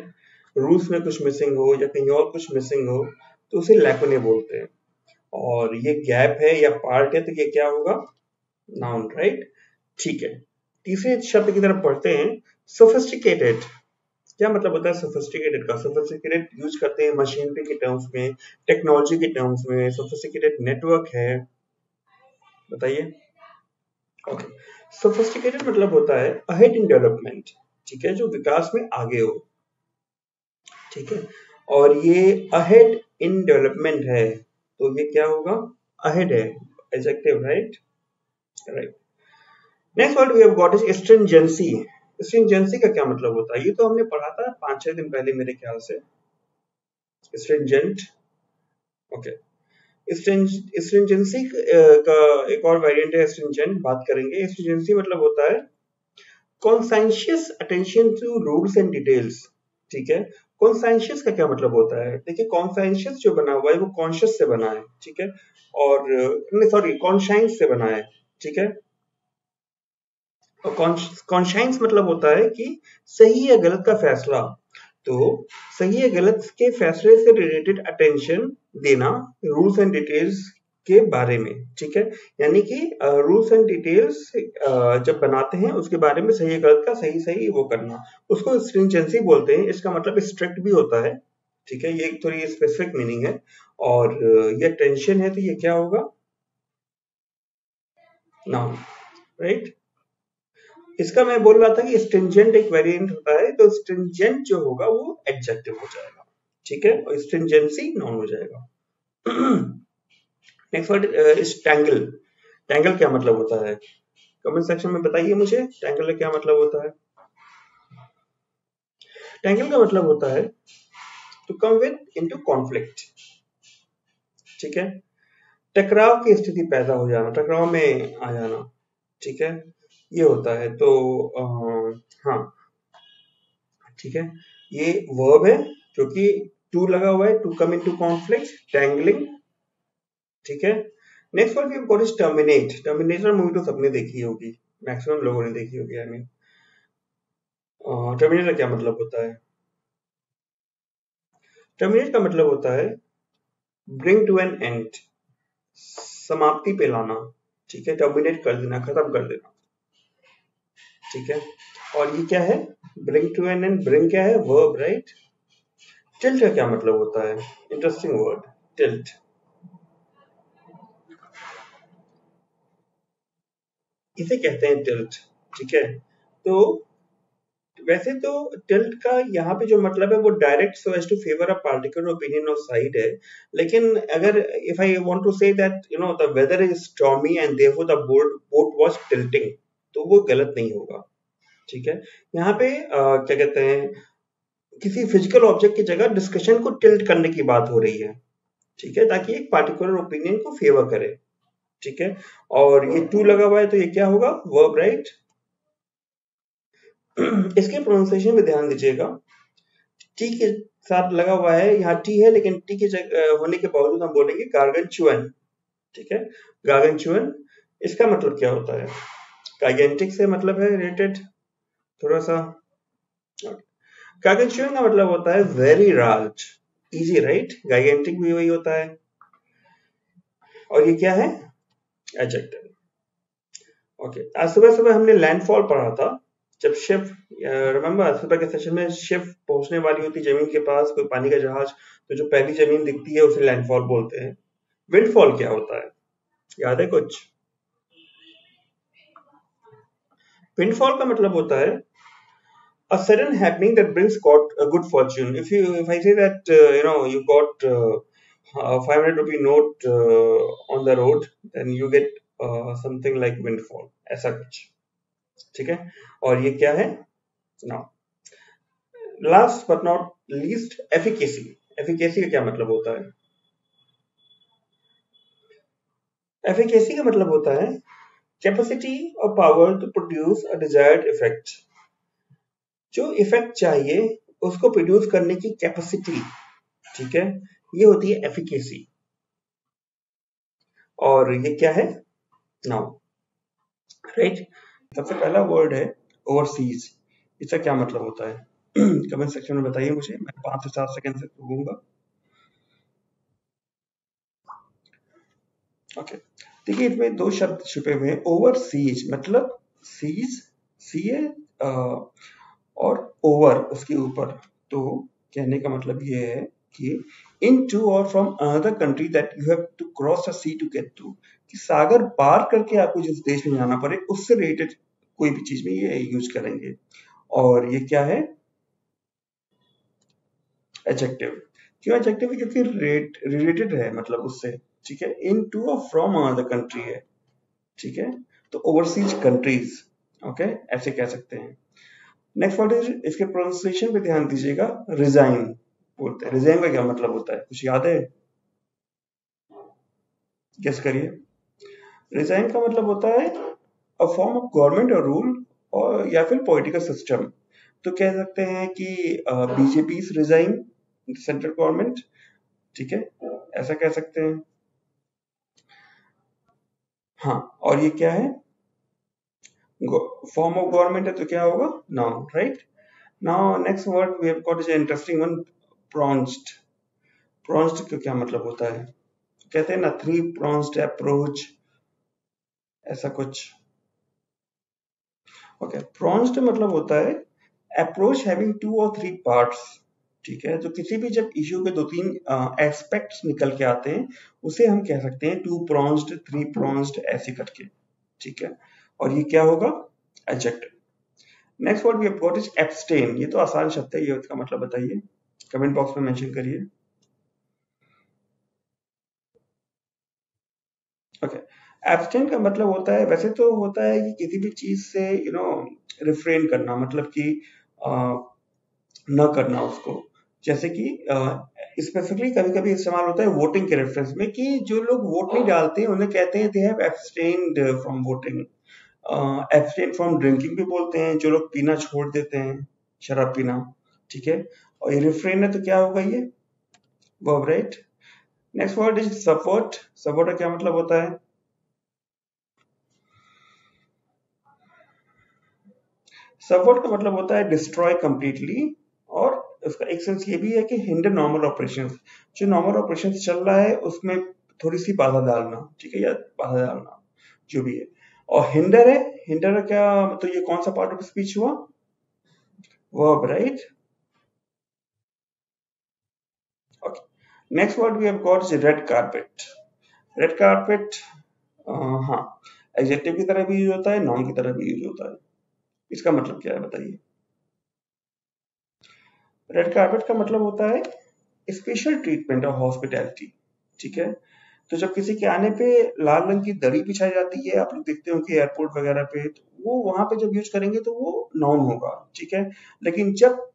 रूल्स में कुछ मिसिंग हो या कहीं और कुछ मिसिंग हो तो उसे लैकुने बोलते हैं। और ये गैप है या पार्ट है तो ये क्या होगा? नाउन राइट ठीक है। तीसरे शब्द की तरफ़ पढ़ते हैं सोफिस्टिकेटेड क्या मतलब होता है सोफिस्टिकेटेड का? सोफिस्टिकेटेड यूज़ करते हैं मशीनरी के टर्म्स में टेक्नोलॉजी के टर्म्स में सोफिस्टिकेटेड नेटवर्क है। बताइए। ओके सोफिस्टिकेटेड मतलब होता है अहेड इन डेवलपमेंट ठीक है, जो विकास में आगे हो। ठीक है? और ये अहेड इन डेवलपमेंट है तो ये क्या होगा? अहेड है। Adjective right right next word we have got is stringency stringency का क्या मतलब होता है? ये तो हमने पढ़ा था पाँच छह दिन पहले मेरे ख्याल से। स्ट्रिंजेंट ओके स्ट्रिंजेंसी का एक और वेरिएंट है स्ट्रिंजेंट बात करेंगे। स्ट्रिंजेंसी मतलब होता है conscientious attention to rules and details ठीक है? कॉन्साइंशियस का क्या मतलब होता है? देखिए कॉन्साइंशियस जो बना हुआ है, वो कॉन्शियस से बना है, ठीक है? और सॉरी कॉन्शाइंस से बना है, ठीक है? कॉन्शाइंस मतलब होता है कि सही या गलत का फैसला तो सही या गलत के फैसले से रिलेटेड अटेंशन देना रूल्स एंड डिटेल्स के बारे में, ठीक है? यानी कि रूल्स एंड डिटेल्स जब बनाते हैं, उसके बारे में सही गलत का सही सही वो करना। उसको स्ट्रिंजेंसी बोलते हैं, इसका मतलब स्ट्रिक्ट भी होता है, ठीक है? ये एक थोड़ी स्पेसिफिक मीनिंग है। और, ये टेंशन है तो ये क्या होगा? नाउ राइट इसका मैं बोल रहा था कि स्ट्रिंजेंट एक वेरिएंट होता है तो स्ट्रिंजेंट जो होगा वो एडजेक्टिव हो जाएगा। ठीक है? और स्ट्रिंजेंसी नाउन हो जाएगा। Next word is tangle tangle क्या मतलब होता है? कमेंट सेक्शन में बताइए मुझे टैंगल का क्या मतलब होता है? टैंगल का मतलब होता है to come with into conflict ठीक है? टकराव की स्थिति पैदा हो जाना, टकराव में आ जाना। ठीक है? ये होता है तो हाँ। ठीक है। ये वर्ब है, जो कि टू लगा हुआ है to come into conflict tangling ठीक है। Next word got is terminate terminator movie तो सबने देखी होगी। मैक्सिमम लोगों ने देखी होगी आई मीन टर्मिनेटर क्या मतलब होता है? टर्मिनेट का मतलब होता है ब्रिंग टू एन एंड समाप्ति पे लाना। ठीक है टर्मिनेट कर देना, खत्म कर देना। ठीक है? और ये क्या है? Bring to an end bring क्या है? वर्ब राइट टिल्ट का क्या मतलब होता है? इंटरेस्टिंग वर्ड टिल्ट इसे कहते हैं टिल्ट ठीक है? तो वैसे तो टिल्ट का यहाँ पे जो मतलब है, वो direct so as to favour a particular opinion और साइड है। लेकिन अगर if I want to say that you know the weather is stormy and therefore the boat boat was tilting तो वो गलत नहीं होगा। ठीक है? यहाँ पे आ, क्या कहते हैं किसी फ़िज़िकल ऑब्जेक्ट की जगह डिस्कशन को टिल्ट करने की बात हो रही है। ठीक है? ताकि एक पार्टिकुलर ओपिनियन को फेवर करे। ठीक है? और ये टू लगा हुआ है तो ये क्या होगा? वर्ब राइट इसके प्रोनाउंसिएशन में ध्यान दीजिएगा। टी के साथ लगा हुआ है यहाँ टी है लेकिन टी के होने के बावजूद हम बोलेंगे गार्गन चुअन ठीक है? गार्गन चुअन इसका मतलब क्या होता है? गाइगेंटिक से मतलब है रिलेटेड थोड़ा सा गार्गन का मतलब होता है very large easy right gigantic भी वही होता है। और ये क्या है? एडजेक्टिव ओके आज सुबह सुबह हमने लैंडफॉल पढ़ा था। जब शिप रिमेम्बर सुबह के सेशन में शिप पहुँचने वाली होती ज़मीन के पास कोई पानी का जहाज़ तो जो पहली ज़मीन दिखती है उसे लैंडफॉल बोलते हैं। विंडफॉल क्या होता है? याद है कुछ? विंडफॉल का मतलब होता है a sudden happening that brings got a good fortune if you if i say that uh, you know you got uh, a 500 rupee note uh, on the road then you get uh, something like windfall ऐसा कुछ ठीक है और ये क्या है now last but not least efficacy efficacy का क्या मतलब होता है एफिकेसी का मतलब होता है कैपेसिटी और power to produce a desired effect जो इफ़ेक्ट चाहिए, उसको प्रोड्यूस करने की कैपेसिटी ठीक है? ये होती है एफिकेसी और ये क्या है? Now right right? सबसे पहला वर्ड है ओवरसीज इसका क्या मतलब होता है? कमेंट सेक्शन में बताइए मुझे। मैं पाँच से सात सेकंड से रुकूँगा ओके देखिए, इसमें दो शब्द छुपे हुए हैं। ओवर सीज मतलब सीज सी है और ओवर उसके ऊपर। तो कहने का मतलब ये है कि इन टू और from another country that you have to cross a sea to get to कि सागर पार करके आपको जिस देश में जाना पड़े, उससे रिलेटेड कोई भी चीज़ में ये यूज़ करेंगे। और ये क्या है? एडजेक्टिव क्यों एडजेक्टिव क्योंकि रिलेटेड है मतलब उससे। ठीक है इन टू और फ्रॉम अनदर कंट्री है, ठीक है? तो ओवरसीज कंट्रीज़ ओके ऐसे कह सकते हैं। नेक्स्ट वर्ड इज़ इसके प्रोनाउंसिएशन पे ध्यान दीजिएगा रिजाइन बोलते हैं। रिजाइन का क्या मतलब होता है? कुछ याद है? गेस करिए। रिजाइन का मतलब होता है अ फॉर्म ऑफ़ गवर्नमेंट और रूल और, या फिर पॉलिटिकल सिस्टम तो कह सकते हैं कि बीजेपी रिजाइन सेंट्रल गवर्नमेंट ठीक है? ऐसा कह सकते हैं। हाँ और ये क्या है? फॉर्म ऑफ़ गवर्नमेंट है तो क्या होगा? Now right now next word we have interesting one pronged pronged का क्या मतलब होता है? कहते हैं ना थ्री प्रॉन्स्ड अप्रोच ऐसा कुछ। ओके okay, प्रॉन्स्ड मतलब होता है अप्रोच हैविंग टू और थ्री पार्ट्स ठीक है? तो किसी भी जब इश्यू के दो तीन एस्पेक्ट्स निकल के आते हैं, उसे हम कह सकते हैं टू प्रॉन्स्ड थ्री प्रॉन्स्ड ऐसे करके। ठीक है? और ये क्या होगा? Adjective next word we have got is abstain ये तो आसान शब्द है, ये इसका मतलब बताइए। कमेंट बॉक्स में मेंशन करिए। ओके. एब्सटेन का मतलब होता है, वैसे तो होता है कि किसी भी चीज़ से यू नो रिफ्रेन करना मतलब कि न करना उसको। जैसे कि स्पेसिफिकली कभी कभी इस्तेमाल होता है वोटिंग के रेफरेंस में कि जो लोग वोट नहीं डालते हैं उन्हें कहते हैं they have abstained from voting abstain from drinking भी बोलते हैं, जो लोग पीना छोड़ देते हैं, शराब पीना, ठीक है? और ये रिफ्रेन है तो क्या होगा ये? Verb right next word is support support का क्या मतलब होता है? सपोर्ट का मतलब होता है डिस्ट्रॉय कंप्लीटली और उसका एक सेंस ये भी है कि हिंडर नॉर्मल ऑपरेशन जो नॉर्मल ऑपरेशन चल रहा है, उसमें थोड़ी सी बाधा डालना, ठीक है, या बाधा डालना, जो भी है। और हिंडर है हिंडर क्या तो ये कौन सा पार्ट ऑफ़ स्पीच हुआ? Verb right okay, next word we have got is red carpet. Red carpet हाँ एडजेक्टिव की तरह भी यूज़ होता है नाउन की तरह भी यूज़ होता है। इसका मतलब क्या है, बताइए। रेड कार्पेट का मतलब होता है स्पेशल ट्रीटमेंट ऑफ़ हॉस्पिटैलिटी ठीक है? तो जब किसी के आने पे लाल रंग की दरी बिछाई जाती है, आप लोग देखते हो कि एयरपोर्ट वगैरह पे तो वो वहाँ पे जब यूज़ करेंगे तो वो नाउन होगा, ठीक है? लेकिन जब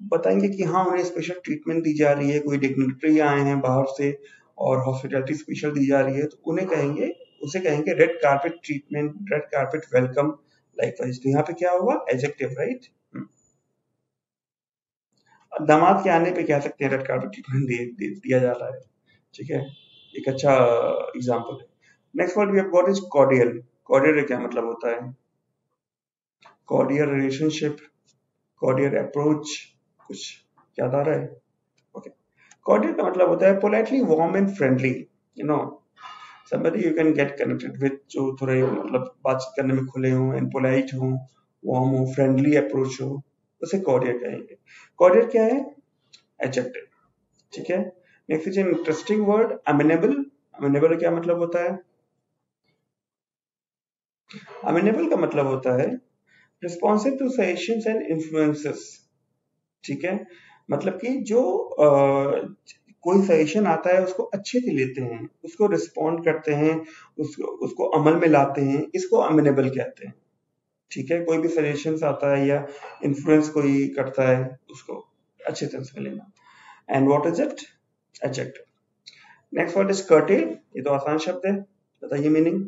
बताएँगे कि हाँ उन्हें स्पेशल ट्रीटमेंट दी जा रही है, कोई डिग्नेटरी आए हैं बाहर से और हॉस्पिटलिटी स्पेशल दी जा रही है तो उन्हें कहेंगे, उसे कहेंगे red carpet treatment red carpet welcome likewise तो यहाँ पे क्या होगा? एजेक्टिव राइट दामाद के आने पे कह सकते हैं रेड कारपेट ट्रीटमेंट दिया जा रहा है। ठीक है? एक अच्छा एग्ज़ाम्पल है। Next word we have got is cordial cordial क्या मतलब होता है? कॉर्डियल रिलेशनशिप कॉर्डियल अप्रोच कुछ याद आ रहा है? ओके कॉर्डियल का मतलब होता है politely warm and friendly you know somebody you can get connected with जो थोड़े मतलब बातचीत करने में खुले हों एंड पोलाइट हों वार्म हो फ्रेंडली अप्रोच हो। उसे कॉर्डियल कहेंगे। कॉर्डियल क्या है? एडजेक्टिव ठीक है? Next is interesting word amenable amenable क्या मतलब होता है? अमेनेबल का मतलब होता है responsive to suggestions and influences ठीक है? मतलब कि जो आ, कोई सजेशन आता है उसको अच्छे से लेते हैं उसको रिस्पॉन्ड करते हैं उसको उसको अमल में लाते हैं इसको अमेनेबल कहते हैं। ठीक है, कोई भी सजेशन आता है या इन्फ्लुएंस कोई करता है, उसको अच्छे से उसमें लेना। And what is it adjective next word is curtail ये तो आसान शब्द है, बताइए मीनिंग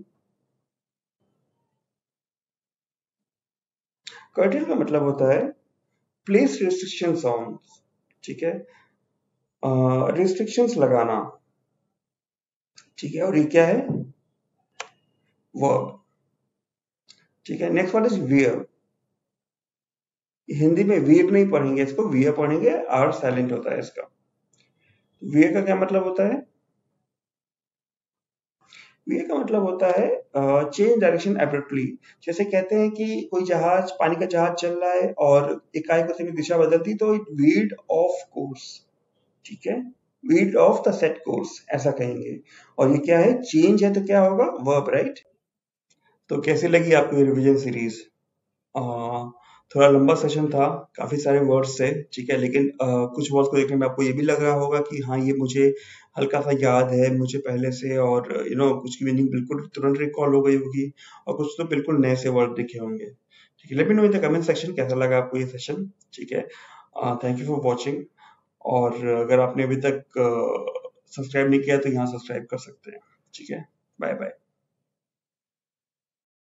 कर्टेल का मतलब होता है प्लेस रिस्ट्रिक्शन ऑन ठीक है? रिस्ट्रिक्शंस लगाना, ठीक है? और ये क्या है? वर्ब ठीक है next word is veer Hindi में वीर नहीं पढ़ेंगे इसको वियर पढ़ेंगे आर साइलेंट होता है इसका। वे का क्या मतलब होता है? वे का मतलब होता है चेंज डायरेक्शन एब्रप्टली जैसे कहते हैं कि कोई जहाज़, पानी का जहाज़ चल रहा है और एकाएक उसमें दिशा बदलती तो इट वीड ऑफ़ कोर्स ठीक है? Veered off the set course ऐसा कहेंगे। और ये क्या है? चेंज है तो क्या होगा? वर्ब राइट तो कैसी लगी आपको रिविजन सीरीज़ थोड़ा लंबा सेशन था काफ़ी सारे वर्ड्स थे ठीक है लेकिन आ, कुछ वर्ड्स को देखने में आपको ये भी लग रहा होगा कि हाँ ये मुझे हल्का सा याद है मुझे पहले से और यू नो कुछ की मीनिंग बिल्कुल तुरंत रिकॉल हो गई होगी और कुछ तो बिल्कुल नए से वर्ड दिखे होंगे। ठीक है लेकिन me know in the comment section कैसा लगा आपको ये सेशन ठीक है? थैंक यू फॉर वॉचिंग और अगर आपने अभी तक सब्सक्राइब नहीं किया तो यहाँ सब्सक्राइब कर सकते हैं ठीक है? Bye bye